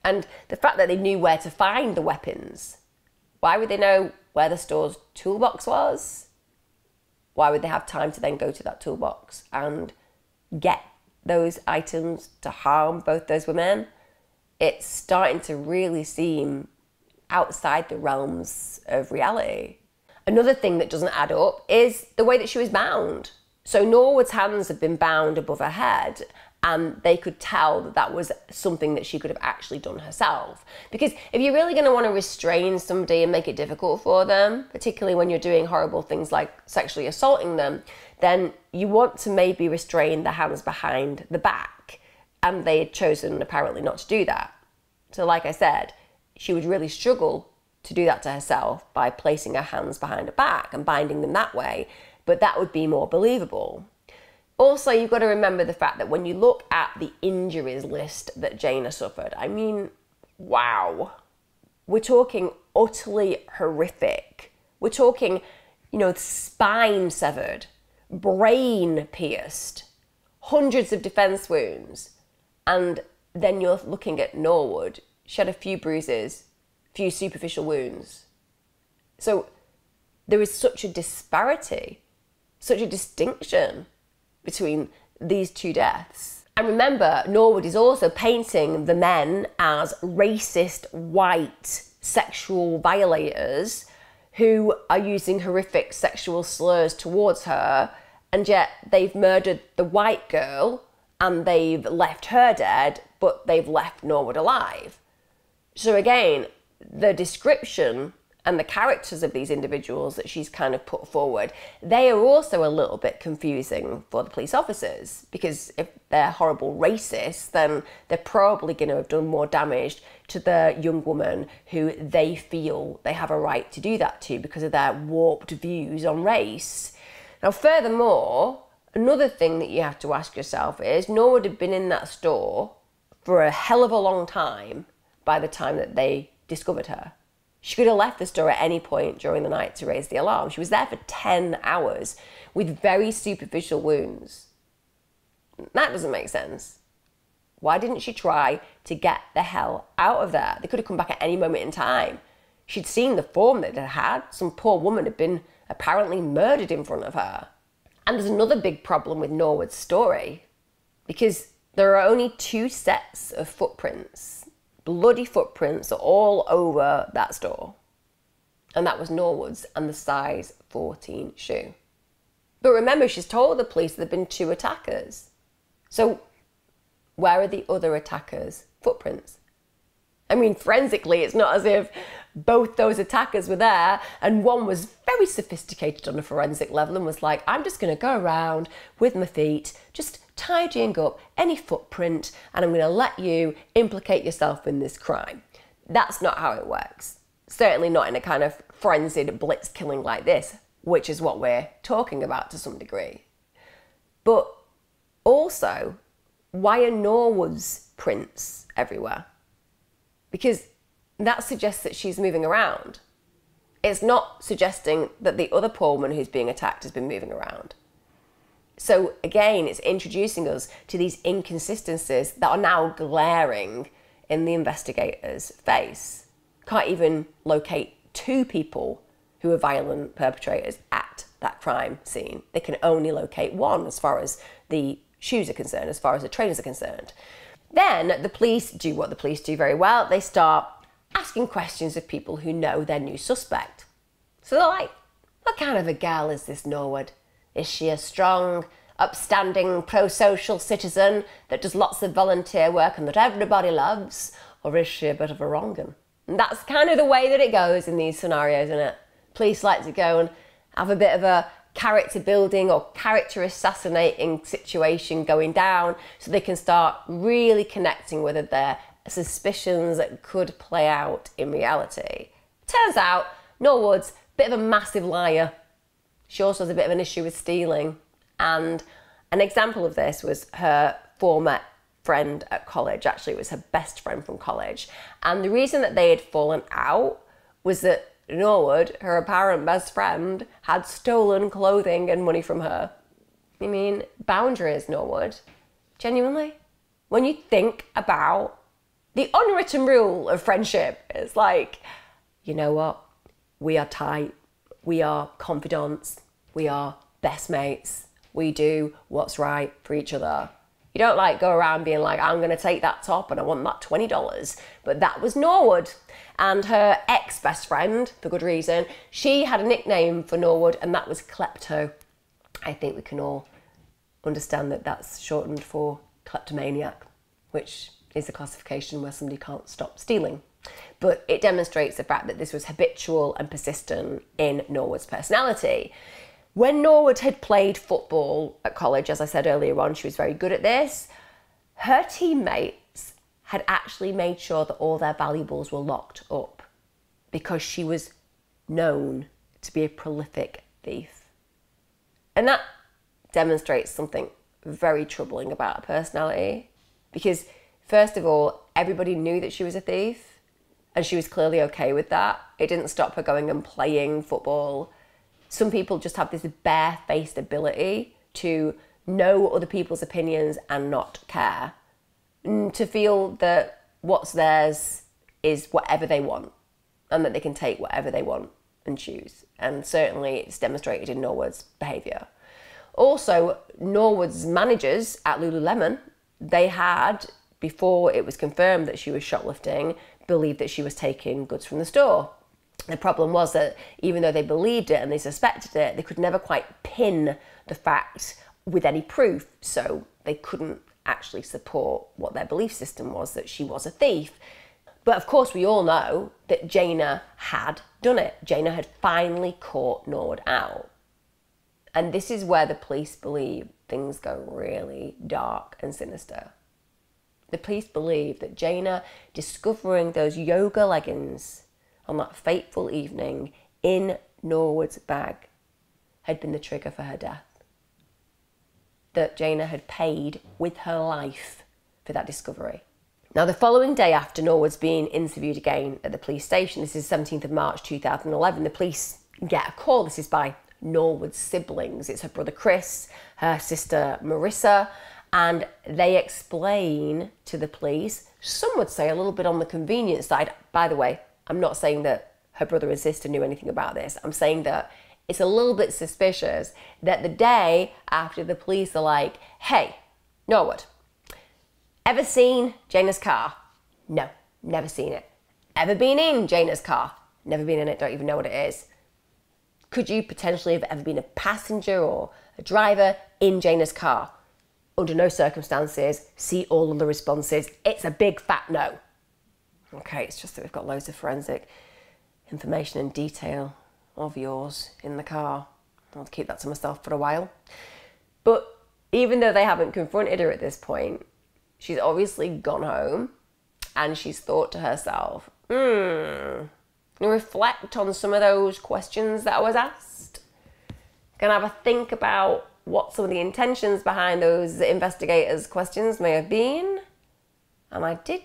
And the fact that they knew where to find the weapons. Why would they know where the store's toolbox was, why would they have time to then go to that toolbox and get those items to harm both those women? It's starting to really seem outside the realms of reality. Another thing that doesn't add up is the way that she was bound. So Norwood's hands have been bound above her head, and they could tell that that was something that she could have actually done herself. Because if you're really going to want to restrain somebody and make it difficult for them, particularly when you're doing horrible things like sexually assaulting them, then you want to maybe restrain the hands behind the back. And they had chosen apparently not to do that. So, like I said, she would really struggle to do that to herself by placing her hands behind her back and binding them that way, but that would be more believable. Also, you've got to remember the fact that when you look at the injuries list that Jayna suffered, I mean, wow. We're talking utterly horrific. We're talking, you know, spine severed, brain pierced, hundreds of defense wounds. And then you're looking at Norwood. She had a few bruises, a few superficial wounds. So there is such a disparity, such a distinction between these two deaths. And remember, Norwood is also painting the men as racist, white, sexual violators who are using horrific sexual slurs towards her, and yet they've murdered the white girl and they've left her dead, but they've left Norwood alive. So again, the description and the characters of these individuals that she's kind of put forward, they are also a little bit confusing for the police officers because if they're horrible racists, then they're probably going to have done more damage to the young woman who they feel they have a right to do that to because of their warped views on race. Now, furthermore, another thing that you have to ask yourself is Norwood had been in that store for a hell of a long time by the time that they discovered her. She could have left the store at any point during the night to raise the alarm. She was there for 10 hours with very superficial wounds. That doesn't make sense. Why didn't she try to get the hell out of there? They could have come back at any moment in time. She'd seen the form that it had. Some poor woman had been apparently murdered in front of her. And there's another big problem with Norwood's story because there are only two sets of footprints bloody footprints are all over that store. And that was Norwood's and the size 14 shoe. But remember, she's told the police there have been two attackers. So, where are the other attackers' footprints? I mean, forensically, it's not as if both those attackers were there and one was very sophisticated on a forensic level and was like, I'm just going to go around with my feet, just tidying up any footprint and I'm going to let you implicate yourself in this crime. That's not how it works. Certainly not in a kind of frenzied blitz killing like this, which is what we're talking about to some degree. But also, why are Norwood's prints everywhere? Because that suggests that she's moving around. It's not suggesting that the other poor woman who's being attacked has been moving around. So again, it's introducing us to these inconsistencies that are now glaring in the investigator's face. Can't even locate two people who are violent perpetrators at that crime scene. They can only locate one as far as the shoes are concerned, as far as the trainers are concerned. Then the police do what the police do very well. They start asking questions of people who know their new suspect. So they're like, what kind of a girl is this Norwood? Is she a strong, upstanding, pro social citizen that does lots of volunteer work and that everybody loves? Or is she a bit of a wrong one? And that's kind of the way that it goes in these scenarios, isn't it? Police like to go and have a bit of a character building or character assassinating situation going down so they can start really connecting whether their suspicions that could play out in reality. Turns out Norwood's a bit of a massive liar she also has a bit of an issue with stealing. And an example of this was her former friend at college. Actually, it was her best friend from college. And the reason that they had fallen out was that Norwood, her apparent best friend, had stolen clothing and money from her. I mean, boundaries, Norwood. Genuinely. When you think about the unwritten rule of friendship, it's like, you know what? We are tight we are confidants, we are best mates, we do what's right for each other. You don't like go around being like, I'm going to take that top and I want that $20. But that was Norwood. And her ex best friend, for good reason, she had a nickname for Norwood and that was Klepto. I think we can all understand that that's shortened for kleptomaniac, which is a classification where somebody can't stop stealing. But it demonstrates the fact that this was habitual and persistent in Norwood's personality. When Norwood had played football at college, as I said earlier on, she was very good at this. Her teammates had actually made sure that all their valuables were locked up because she was known to be a prolific thief. And that demonstrates something very troubling about her personality because, first of all, everybody knew that she was a thief and she was clearly okay with that. It didn't stop her going and playing football. Some people just have this barefaced ability to know other people's opinions and not care. And to feel that what's theirs is whatever they want and that they can take whatever they want and choose. And certainly it's demonstrated in Norwood's behaviour. Also, Norwood's managers at Lululemon, they had, before it was confirmed that she was shoplifting, believed that she was taking goods from the store. The problem was that even though they believed it and they suspected it, they could never quite pin the fact with any proof. So they couldn't actually support what their belief system was that she was a thief. But of course, we all know that Jayna had done it. Jayna had finally caught Norwood out. And this is where the police believe things go really dark and sinister. The police believe that Jayna discovering those yoga leggings on that fateful evening in Norwood's bag had been the trigger for her death. That Jayna had paid with her life for that discovery. Now, the following day after Norwood's being interviewed again at the police station, this is 17th of March 2011, the police get a call. This is by Norwood's siblings. It's her brother Chris, her sister Marissa, and they explain to the police, some would say a little bit on the convenience side. By the way, I'm not saying that her brother and sister knew anything about this. I'm saying that it's a little bit suspicious that the day after the police are like, hey, Norwood, ever seen Jayna's car? No, never seen it. Ever been in Jayna's car? Never been in it, don't even know what it is. Could you potentially have ever been a passenger or a driver in Jayna's car? Under no circumstances, see all of the responses. It's a big fat no. Okay, it's just that we've got loads of forensic information and detail of yours in the car. I'll keep that to myself for a while. But even though they haven't confronted her at this point, she's obviously gone home and she's thought to herself, hmm, reflect on some of those questions that I was asked. Gonna have a think about what some of the intentions behind those investigators' questions may have been. And I did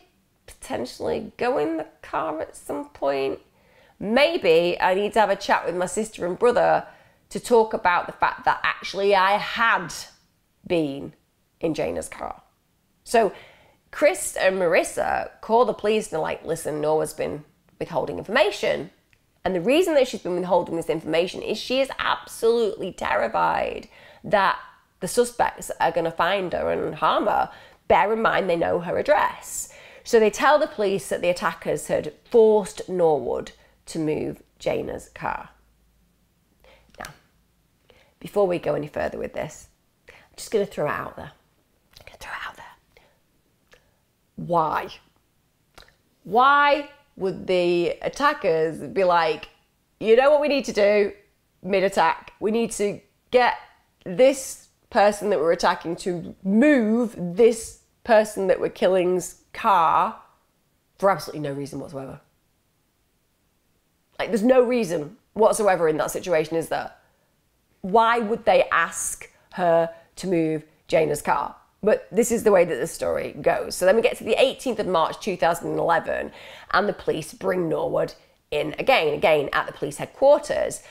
potentially go in the car at some point. Maybe I need to have a chat with my sister and brother to talk about the fact that actually I had been in Jayna's car. So Chris and Marissa call the police and they're like, listen, Nora's been withholding information. And the reason that she's been withholding this information is she is absolutely terrified that the suspects are going to find her and harm her. Bear in mind, they know her address. So they tell the police that the attackers had forced Norwood to move Jayna's car. Now, before we go any further with this, I'm just going to throw it out there. I'm going to throw it out there. Why? Why would the attackers be like, you know what we need to do mid attack? We need to get this person that we're attacking to move this person that we're killing's car for absolutely no reason whatsoever. Like, there's no reason whatsoever in that situation, is there? Why would they ask her to move Jayna's car? But this is the way that the story goes. So then we get to the 18th of March 2011, and the police bring Norwood in again, again at the police headquarters.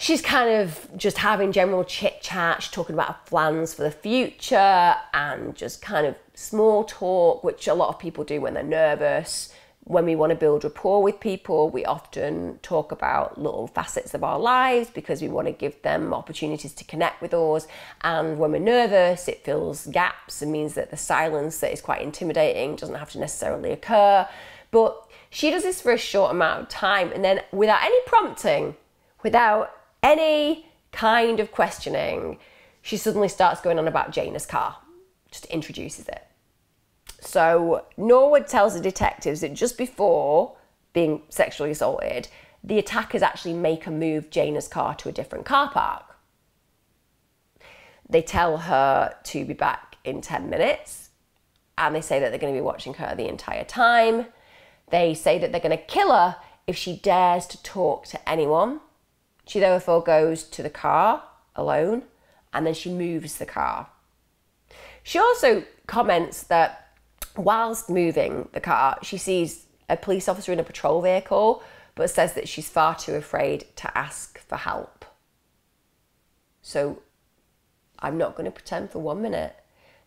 She's kind of just having general chit chat, she's talking about plans for the future and just kind of small talk, which a lot of people do when they're nervous when we want to build rapport with people, we often talk about little facets of our lives because we want to give them opportunities to connect with us. And when we're nervous, it fills gaps and means that the silence that is quite intimidating doesn't have to necessarily occur. But she does this for a short amount of time and then without any prompting, without any kind of questioning, she suddenly starts going on about Jayna's car, just introduces it. So Norwood tells the detectives that just before being sexually assaulted, the attackers actually make her move Jayna's car to a different car park. They tell her to be back in 10 minutes and they say that they're going to be watching her the entire time. They say that they're going to kill her if she dares to talk to anyone. She therefore goes to the car alone and then she moves the car. She also comments that whilst moving the car, she sees a police officer in a patrol vehicle, but says that she's far too afraid to ask for help. So I'm not going to pretend for one minute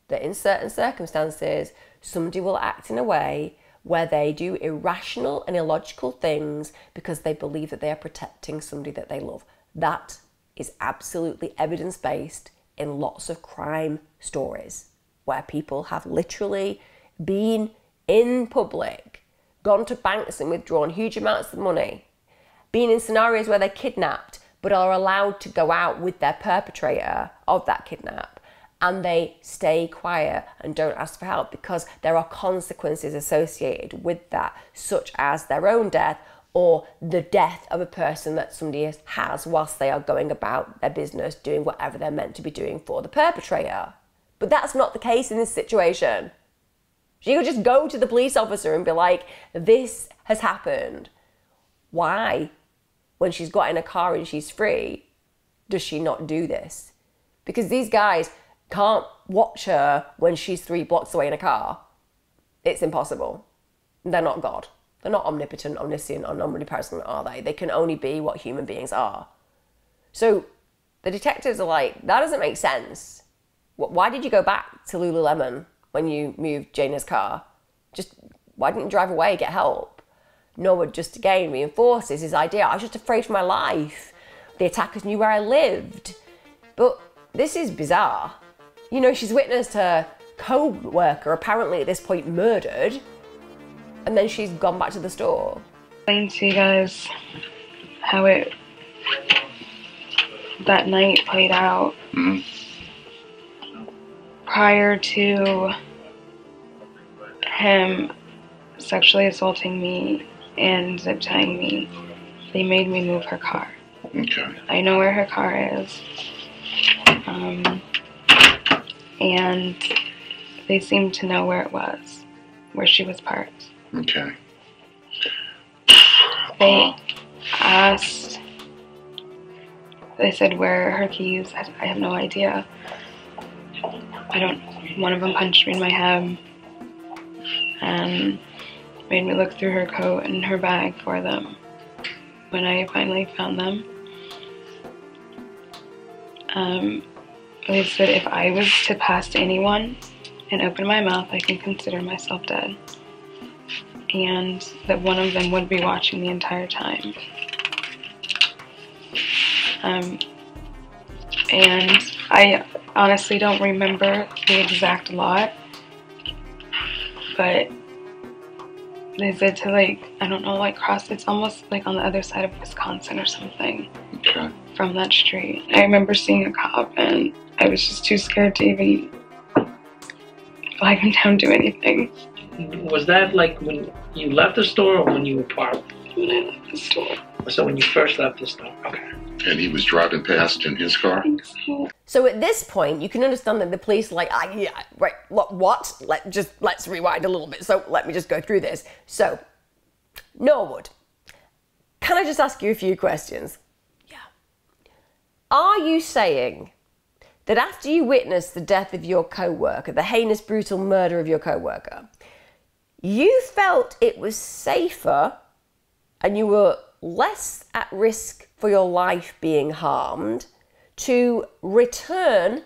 that in certain circumstances, somebody will act in a way where they do irrational and illogical things because they believe that they are protecting somebody that they love. That is absolutely evidence based in lots of crime stories where people have literally been in public, gone to banks and withdrawn huge amounts of money, been in scenarios where they're kidnapped but are allowed to go out with their perpetrator of that kidnap and they stay quiet and don't ask for help because there are consequences associated with that, such as their own death or the death of a person that somebody has whilst they are going about their business doing whatever they're meant to be doing for the perpetrator. But that's not the case in this situation. She could just go to the police officer and be like, This has happened. Why, when she's got in a car and she's free, does she not do this? Because these guys can't watch her when she's three blocks away in a car. It's impossible. They're not God. They're not omnipotent, omniscient, or omnipresent, are they? They can only be what human beings are. So the detectives are like, that doesn't make sense. Why did you go back to Lululemon when you moved Jayna's car? Just why didn't you drive away, get help? Norwood just again reinforces his idea. I was just afraid for my life. The attackers knew where I lived. But this is bizarre. You know, she's witnessed her co worker apparently at this point murdered and then she's gone back to the store.
Explain to you guys how it that night played out. Mm-hmm. Prior to him sexually assaulting me and zip tying me, they made me move her car.
Okay.
I know where her car is. Um, and they seemed to know where it was, where she was parked.
Okay.
They asked, they said, where her keys? I have no idea. I don't, one of them punched me in my head and made me look through her coat and her bag for them. When I finally found them, um, they said if I was to pass to anyone and open my mouth, I can consider myself dead and that one of them would be watching the entire time. Um, and I honestly don't remember the exact lot, but they said to like, I don't know, like cross, it's almost like on the other side of Wisconsin or something
okay.
From that street. I remember seeing a cop and I was just too scared to even flag him down, do anything
was that like when you left the store or when you were parked?
When I left the store.
So when you first left the store, okay.
And he was driving past in his car.
So.
so. at this point, you can understand that the police are like, ah, yeah, right, what? Let just let's rewind a little bit. So let me just go through this. So, Norwood, can I just ask you a few questions? Are you saying that after you witnessed the death of your co-worker, the heinous, brutal murder of your co-worker, you felt it was safer and you were less at risk for your life being harmed to return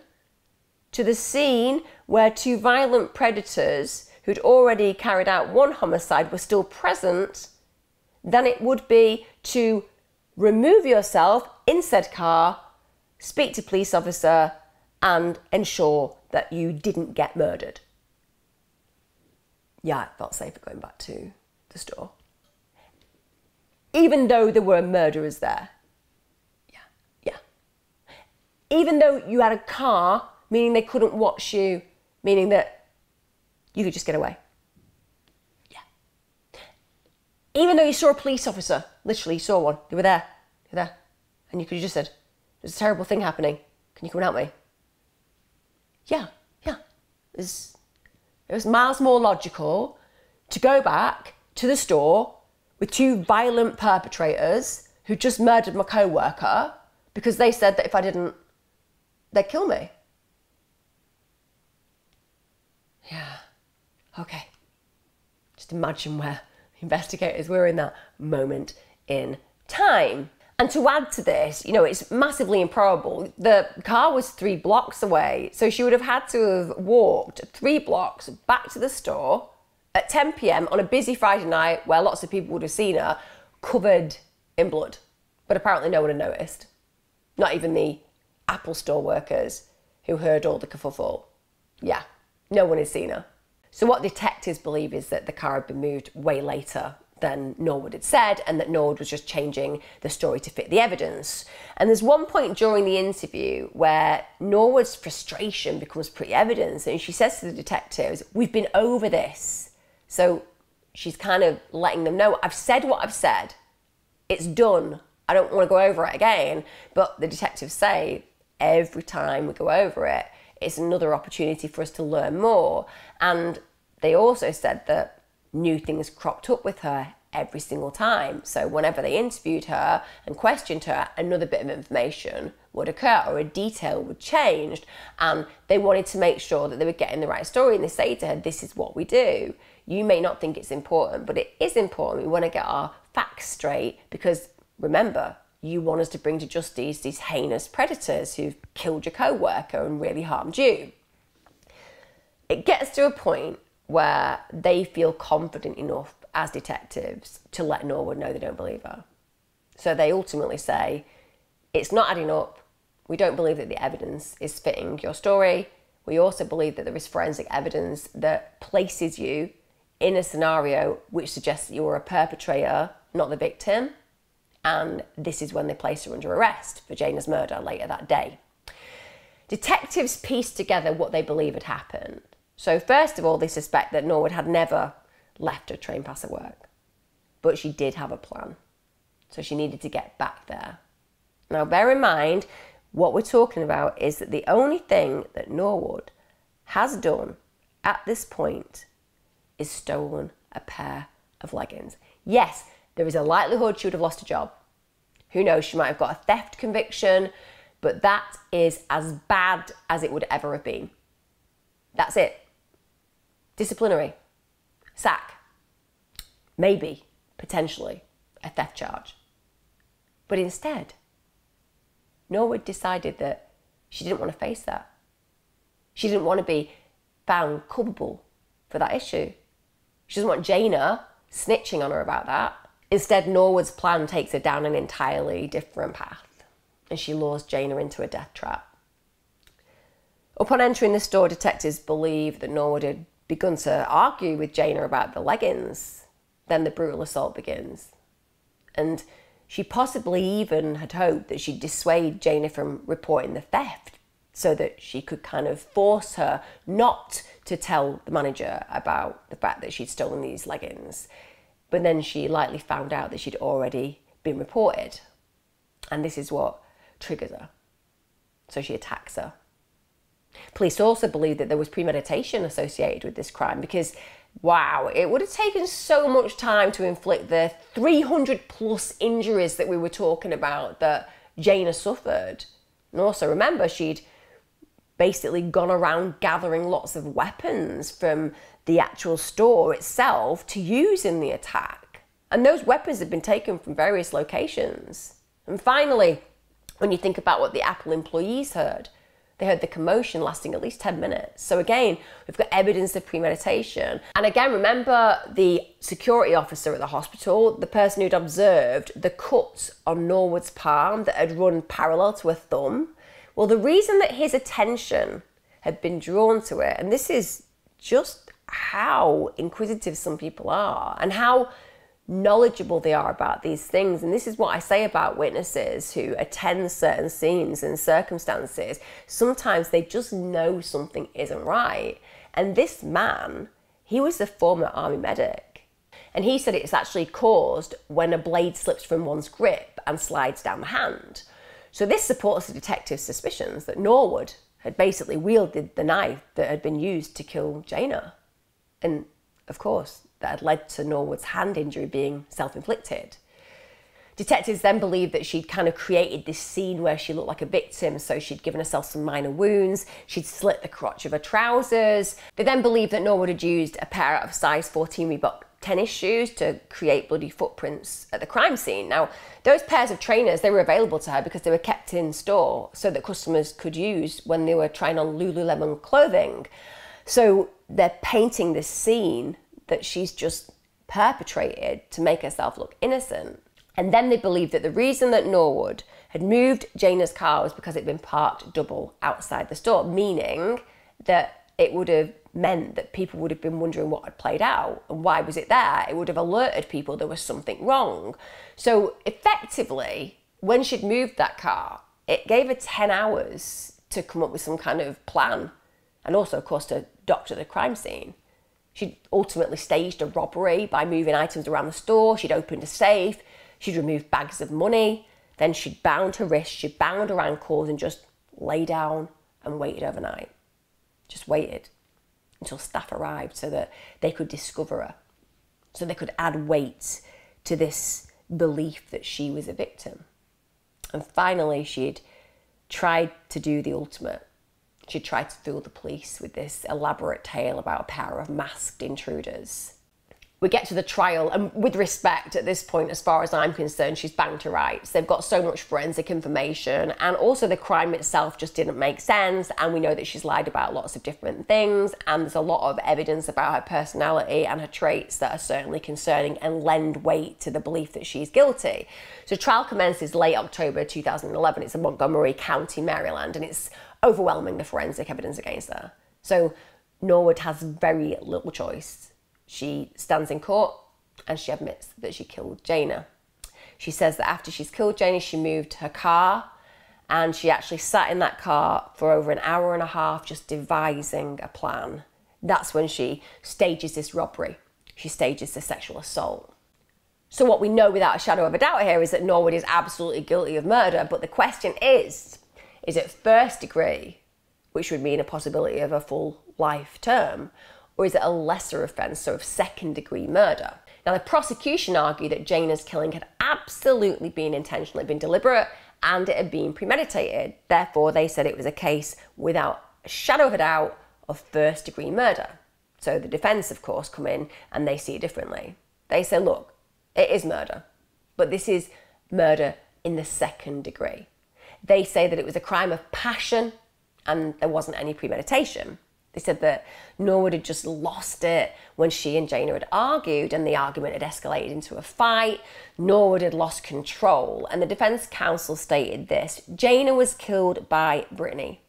to the scene where two violent predators who'd already carried out one homicide were still present than it would be to remove yourself in said car, speak to police officer, and ensure that you didn't get murdered yeah, it felt safer going back to the store. Even though there were murderers there. Yeah, yeah. Even though you had a car, meaning they couldn't watch you, meaning that you could just get away. Yeah. Even though you saw a police officer, literally you saw one, they were there, they were there, and you could have just said, There's a terrible thing happening. Can you come and help me? Yeah, yeah. It was, it was miles more logical to go back to the store with two violent perpetrators who just murdered my co worker because they said that if I didn't, they'd kill me. Yeah. Okay. Just imagine where [LAUGHS] investigators were in that moment in time. And to add to this, you know, it's massively improbable. The car was three blocks away, so she would have had to have walked three blocks back to the store at 10 pm on a busy Friday night where lots of people would have seen her covered in blood. But apparently, no one had noticed. Not even the Apple store workers who heard all the kerfuffle. Yeah, no one had seen her. So, what detectives believe is that the car had been moved way later than Norwood had said, and that Norwood was just changing the story to fit the evidence. And there's one point during the interview where Norwood's frustration becomes pretty evident, and she says to the detectives, We've been over this. So she's kind of letting them know, I've said what I've said, it's done. I don't want to go over it again. But the detectives say every time we go over it, it's another opportunity for us to learn more. And they also said that new things cropped up with her every single time. So whenever they interviewed her and questioned her, another bit of information would occur or a detail would change. And they wanted to make sure that they were getting the right story. And they say to her, This is what we do. You may not think it's important, but it is important. We want to get our facts straight because remember, you want us to bring to justice these heinous predators who've killed your co worker and really harmed you. It gets to a point where they feel confident enough as detectives to let Norwood know they don't believe her. So they ultimately say, it's not adding up. We don't believe that the evidence is fitting your story. We also believe that there is forensic evidence that places you in a scenario which suggests that you are a perpetrator, not the victim. And this is when they place her under arrest for Jayna's murder later that day. Detectives piece together what they believe had happened. So, first of all, they suspect that Norwood had never left her train pass at work, but she did have a plan. So, she needed to get back there. Now, bear in mind, what we're talking about is that the only thing that Norwood has done at this point is stolen a pair of leggings. Yes, there is a likelihood she would have lost a job. Who knows, she might have got a theft conviction, but that is as bad as it would ever have been. That's it. Disciplinary, sack, maybe, potentially, a theft charge. But instead, Norwood decided that she didn't want to face that. She didn't want to be found culpable for that issue. She doesn't want Jayna snitching on her about that. Instead, Norwood's plan takes her down an entirely different path, and she lures Jayna into a death trap. Upon entering the store, detectives believe that Norwood had begun to argue with Jayna about the leggings. Then the brutal assault begins. And she possibly even had hoped that she'd dissuade Jayna from reporting the theft so that she could kind of force her not to tell the manager about the fact that she'd stolen these leggings. But then she likely found out that she'd already been reported. And this is what triggers her. So she attacks her. Police also believe that there was premeditation associated with this crime because, wow, it would have taken so much time to inflict the 300 plus injuries that we were talking about that Jayna suffered. And also remember, she'd basically gone around gathering lots of weapons from the actual store itself to use in the attack. And those weapons had been taken from various locations. And finally, when you think about what the Apple employees heard, they heard the commotion lasting at least 10 minutes. So again, we've got evidence of premeditation. And again, remember the security officer at the hospital, the person who'd observed the cuts on Norwood's palm that had run parallel to a thumb well, the reason that his attention had been drawn to it, and this is just how inquisitive some people are, and how knowledgeable they are about these things. And this is what I say about witnesses who attend certain scenes and circumstances. Sometimes they just know something isn't right. And this man, he was a former army medic. And he said it's actually caused when a blade slips from one's grip and slides down the hand. So this supports the detective's suspicions that Norwood had basically wielded the knife that had been used to kill Jayna. And of course, that had led to Norwood's hand injury being self inflicted. Detectives then believed that she'd kind of created this scene where she looked like a victim, so she'd given herself some minor wounds, she'd slit the crotch of her trousers. They then believed that Norwood had used a pair of size 14 Reebok tennis shoes to create bloody footprints at the crime scene. Now, those pairs of trainers, they were available to her because they were kept in store so that customers could use when they were trying on Lululemon clothing. So they're painting this scene that she's just perpetrated to make herself look innocent. And then they believed that the reason that Norwood had moved Jayna's car was because it had been parked double outside the store, meaning that it would have meant that people would have been wondering what had played out and why was it there. It would have alerted people there was something wrong. So effectively, when she'd moved that car, it gave her 10 hours to come up with some kind of plan and also, of course, to doctor the crime scene. She'd ultimately staged a robbery by moving items around the store. She'd opened a safe. She'd removed bags of money. Then she'd bound her wrists, she'd bound her ankles, and just lay down and waited overnight. Just waited until staff arrived so that they could discover her, so they could add weight to this belief that she was a victim. And finally, she'd tried to do the ultimate. She tried to fool the police with this elaborate tale about a pair of masked intruders we get to the trial, and with respect at this point, as far as I'm concerned, she's banged to rights. They've got so much forensic information, and also the crime itself just didn't make sense. And we know that she's lied about lots of different things, and there's a lot of evidence about her personality and her traits that are certainly concerning and lend weight to the belief that she's guilty. So, trial commences late October 2011. It's in Montgomery County, Maryland, and it's overwhelming the forensic evidence against her. So, Norwood has very little choice she stands in court and she admits that she killed Jayna. She says that after she's killed Jayna, she moved her car and she actually sat in that car for over an hour and a half just devising a plan. That's when she stages this robbery. She stages the sexual assault. So, what we know without a shadow of a doubt here is that Norwood is absolutely guilty of murder. But the question is is it first degree, which would mean a possibility of a full life term, or is it a lesser offence, so of second degree murder? Now, the prosecution argued that Jayna's killing had absolutely been intentionally been deliberate and it had been premeditated. Therefore, they said it was a case without a shadow of a doubt of first degree murder. So the defence, of course, come in and they see it differently. They say, look, it is murder, but this is murder in the second degree. They say that it was a crime of passion and there wasn't any premeditation. They said that Norwood had just lost it when she and Jayna had argued and the argument had escalated into a fight. Norwood had lost control, and the defence counsel stated this Jayna was killed by Brittany,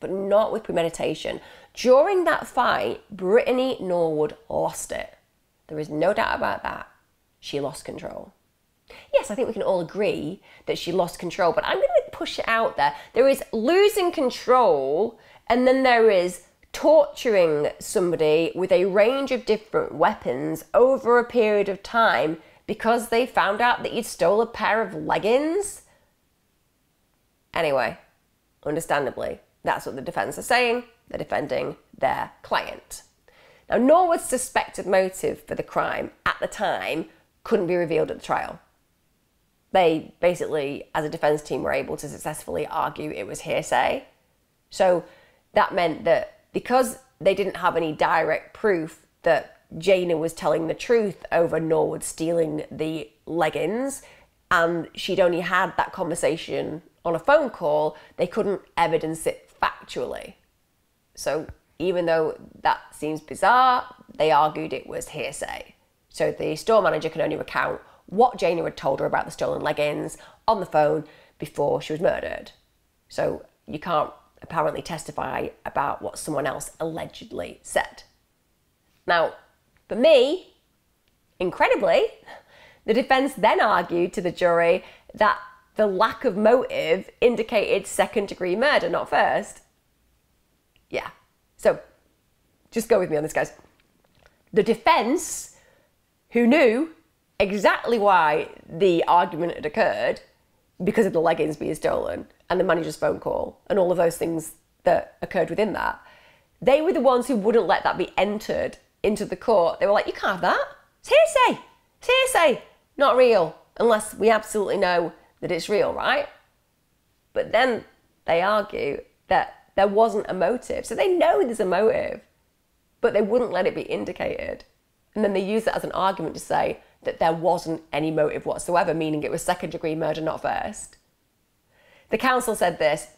but not with premeditation. During that fight, Brittany Norwood lost it. There is no doubt about that. She lost control. Yes, I think we can all agree that she lost control, but I'm push it out there. There is losing control, and then there is torturing somebody with a range of different weapons over a period of time because they found out that you'd stole a pair of leggings? Anyway, understandably, that's what the defence are saying. They're defending their client. Now, Norwood's suspected motive for the crime at the time couldn't be revealed at the trial. They basically, as a defence team, were able to successfully argue it was hearsay. So that meant that because they didn't have any direct proof that Jayna was telling the truth over Norwood stealing the leggings, and she'd only had that conversation on a phone call, they couldn't evidence it factually. So even though that seems bizarre, they argued it was hearsay. So the store manager can only recount what Jayna had told her about the stolen leggings on the phone before she was murdered. So you can't apparently testify about what someone else allegedly said. Now, for me, incredibly, The defence then argued to the jury that the lack of motive indicated second degree murder, not first. Yeah. So just go with me on this, guys. The defence, who knew exactly why the argument had occurred because of the leggings being stolen and the manager's phone call and all of those things that occurred within that, they were the ones who wouldn't let that be entered into the court. They were like, you can't have that. It's hearsay. It's hearsay. Not real, unless we absolutely know that it's real, right? But then they argue that there wasn't a motive. So they know there's a motive, but they wouldn't let it be indicated. And then they use that as an argument to say that there wasn't any motive whatsoever, meaning it was second degree murder, not first. The counsel said this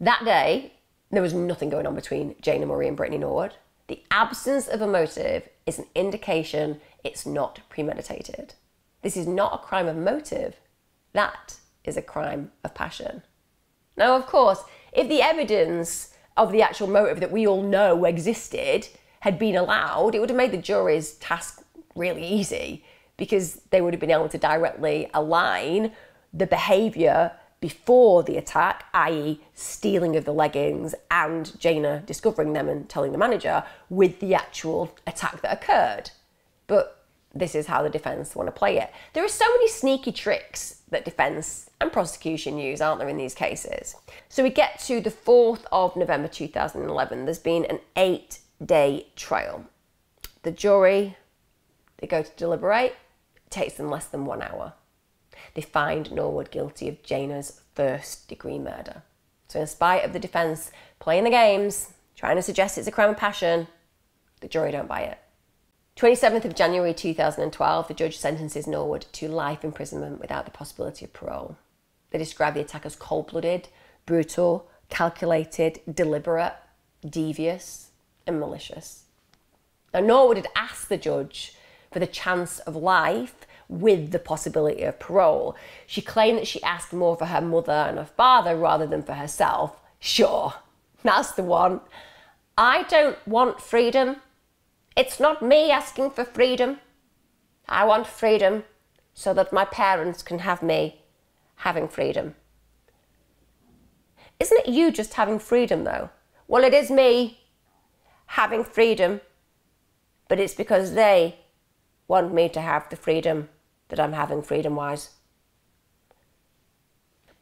that day, there was nothing going on between Jayna Murray and Brittany Norwood. The absence of a motive is an indication it's not premeditated. This is not a crime of motive, that is a crime of passion. Now, of course, if the evidence of the actual motive that we all know existed had been allowed, it would have made the jury's task really easy because they would have been able to directly align the behaviour before the attack, i.e., stealing of the leggings and Jayna discovering them and telling the manager, with the actual attack that occurred. But this is how the defence want to play it. There are so many sneaky tricks that defence and prosecution use, aren't there, in these cases? So we get to the 4th of November 2011. There's been an eight day trial. The jury, they go to deliberate, it takes them less than one hour. They find Norwood guilty of Jayna's first degree murder. So, in spite of the defence playing the games, trying to suggest it's a crime of passion, the jury don't buy it. 27th of January 2012, the judge sentences Norwood to life imprisonment without the possibility of parole. They describe the attack as cold blooded, brutal, calculated, deliberate, devious, and malicious. Now, Norwood had asked the judge for the chance of life with the possibility of parole. She claimed that she asked more for her mother and her father rather than for herself. Sure, that's the one. I don't want freedom. It's not me asking for freedom. I want freedom so that my parents can have me having freedom. Isn't it you just having freedom though? Well, it is me having freedom, but it's because they want me to have the freedom that I'm having freedom wise.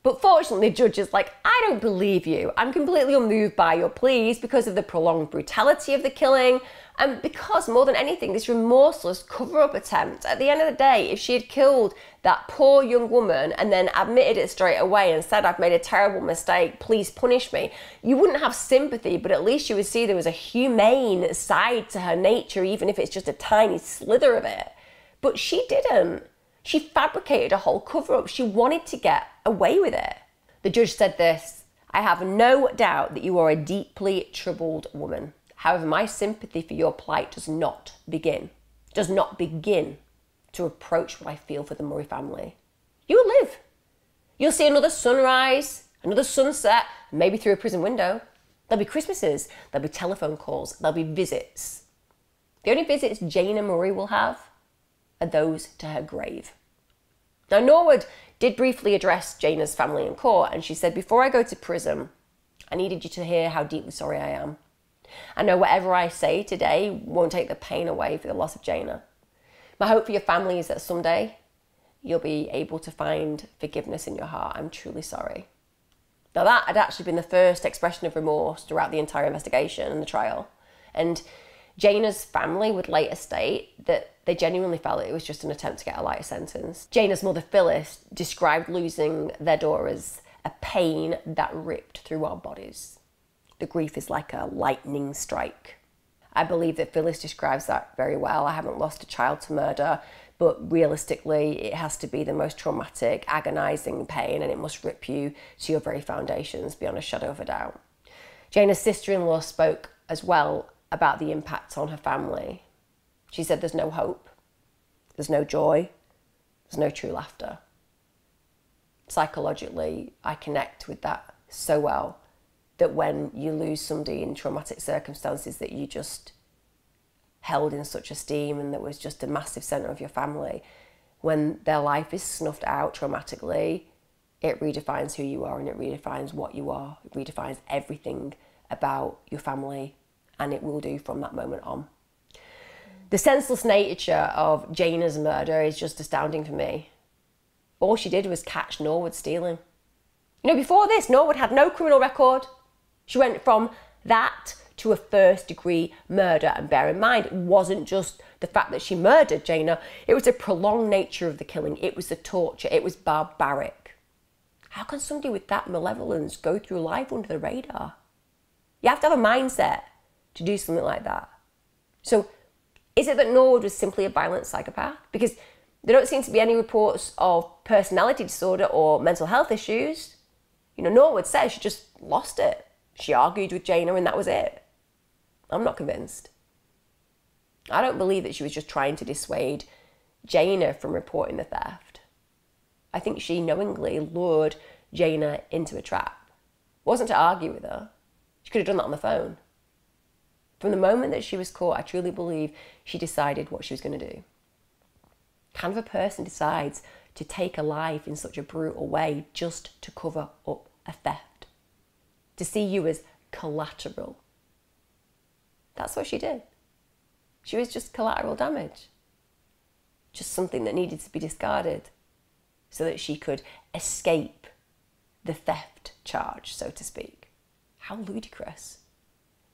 But fortunately, the judge is like, I don't believe you. I'm completely unmoved by your pleas because of the prolonged brutality of the killing and because, more than anything, this remorseless cover up attempt. At the end of the day, if she had killed that poor young woman and then admitted it straight away and said, I've made a terrible mistake, please punish me, you wouldn't have sympathy, but at least you would see there was a humane side to her nature, even if it's just a tiny slither of it. But she didn't. She fabricated a whole cover up. She wanted to get away with it. The judge said this I have no doubt that you are a deeply troubled woman. However, my sympathy for your plight does not begin, does not begin to approach what I feel for the Murray family. You will live. You'll see another sunrise, another sunset, maybe through a prison window. There'll be Christmases, there'll be telephone calls, there'll be visits. The only visits Jayna Murray will have are those to her grave. Now, Norwood did briefly address Jayna's family in court, and she said, Before I go to prison, I needed you to hear how deeply sorry I am. I know whatever I say today won't take the pain away for the loss of Jayna. My hope for your family is that someday you'll be able to find forgiveness in your heart. I'm truly sorry. Now, that had actually been the first expression of remorse throughout the entire investigation and the trial. And Jayna's family would later state that they genuinely felt it was just an attempt to get a lighter sentence. Jayna's mother, Phyllis, described losing their daughter as a pain that ripped through our bodies. The grief is like a lightning strike. I believe that Phyllis describes that very well. I haven't lost a child to murder, but realistically, it has to be the most traumatic, agonizing pain, and it must rip you to your very foundations beyond a shadow of a doubt. Jayna's sister in law spoke as well about the impact on her family. She said there's no hope, there's no joy, there's no true laughter. Psychologically, I connect with that so well that when you lose somebody in traumatic circumstances that you just held in such esteem and that was just a massive centre of your family, when their life is snuffed out traumatically, it redefines who you are and it redefines what you are. It redefines everything about your family, and it will do from that moment on. The senseless nature of Jayna's murder is just astounding for me. All she did was catch Norwood stealing. You know, before this, Norwood had no criminal record. She went from that to a first degree murder. And bear in mind, it wasn't just the fact that she murdered Jayna, it was the prolonged nature of the killing, it was the torture, it was barbaric. How can somebody with that malevolence go through life under the radar? You have to have a mindset to do something like that. So, is it that Norwood was simply a violent psychopath? Because there don't seem to be any reports of personality disorder or mental health issues. You know, Norwood says she just lost it. She argued with Jayna and that was it. I'm not convinced. I don't believe that she was just trying to dissuade Jayna from reporting the theft. I think she knowingly lured Jayna into a trap. It wasn't to argue with her. She could have done that on the phone. From the moment that she was caught, I truly believe she decided what she was going to do. Kind of a person decides to take a life in such a brutal way just to cover up a theft, to see you as collateral. That's what she did. She was just collateral damage, just something that needed to be discarded so that she could escape the theft charge, so to speak. How ludicrous.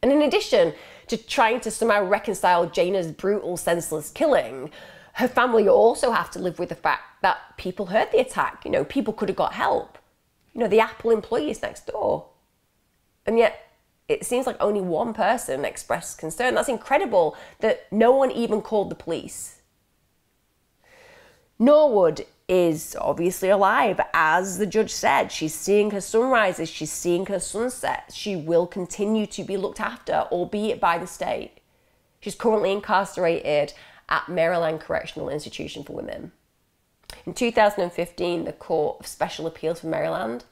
And in addition to trying to somehow reconcile Jayna's brutal, senseless killing, her family also have to live with the fact that people heard the attack. You know, people could have got help. You know, the Apple employees next door. And yet, it seems like only one person expressed concern. That's incredible that no one even called the police. Norwood is obviously alive, as the judge said. She's seeing her sunrises, she's seeing her sunsets. She will continue to be looked after, albeit by the state. She's currently incarcerated at Maryland Correctional Institution for Women. In 2015, the Court of Special Appeals for Maryland,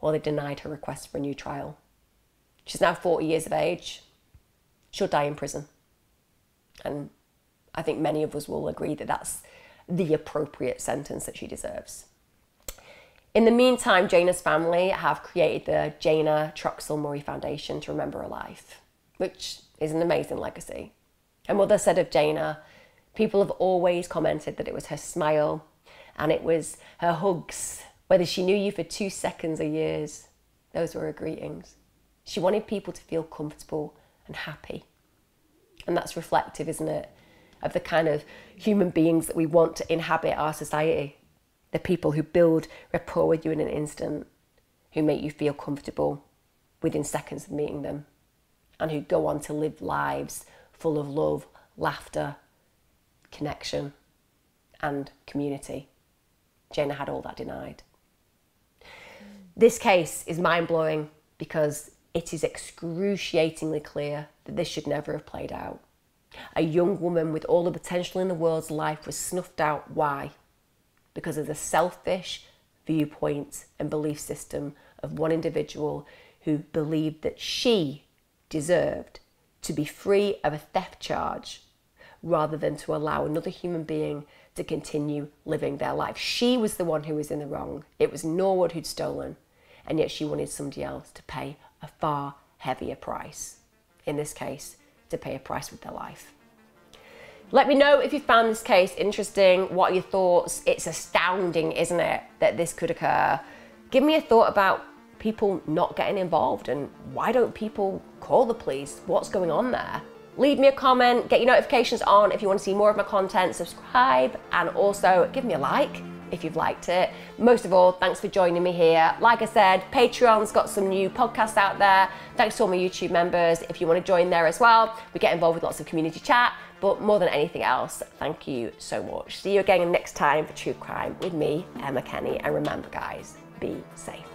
well, they denied her request for a new trial. She's now 40 years of age. She'll die in prison. And I think many of us will agree that that's the appropriate sentence that she deserves. In the meantime, Jayna's family have created the Jayna Troxell Murray Foundation to remember her life, which is an amazing legacy. And mother said of Jayna, people have always commented that it was her smile and it was her hugs, whether she knew you for two seconds or years. Those were her greetings. She wanted people to feel comfortable and happy. And that's reflective, isn't it, of the kind of human beings that we want to inhabit our society. The people who build rapport with you in an instant, who make you feel comfortable within seconds of meeting them, and who go on to live lives full of love, laughter, connection, and community. Jayna had all that denied. This case is mind blowing because it is excruciatingly clear that this should never have played out. A young woman with all the potential in the world's life was snuffed out. Why? Because of the selfish viewpoint and belief system of one individual who believed that she deserved to be free of a theft charge rather than to allow another human being to continue living their life. She was the one who was in the wrong. It was Norwood who'd stolen, and yet she wanted somebody else to pay a far heavier price. In this case, to pay a price with their life. Let me know if you found this case interesting. What are your thoughts? It's astounding, isn't it, that this could occur? Give me a thought about people not getting involved and why don't people call the police? What's going on there? Leave me a comment, get your notifications on if you want to see more of my content, subscribe, and also give me a like if you've liked it. Most of all, thanks for joining me here. Like I said, Patreon's got some new podcasts out there. Thanks to all my YouTube members. If you want to join there as well, we get involved with lots of community chat. But more than anything else, thank you so much. See you again next time for True Crime with me, Emma Kenny. And remember, guys, be safe.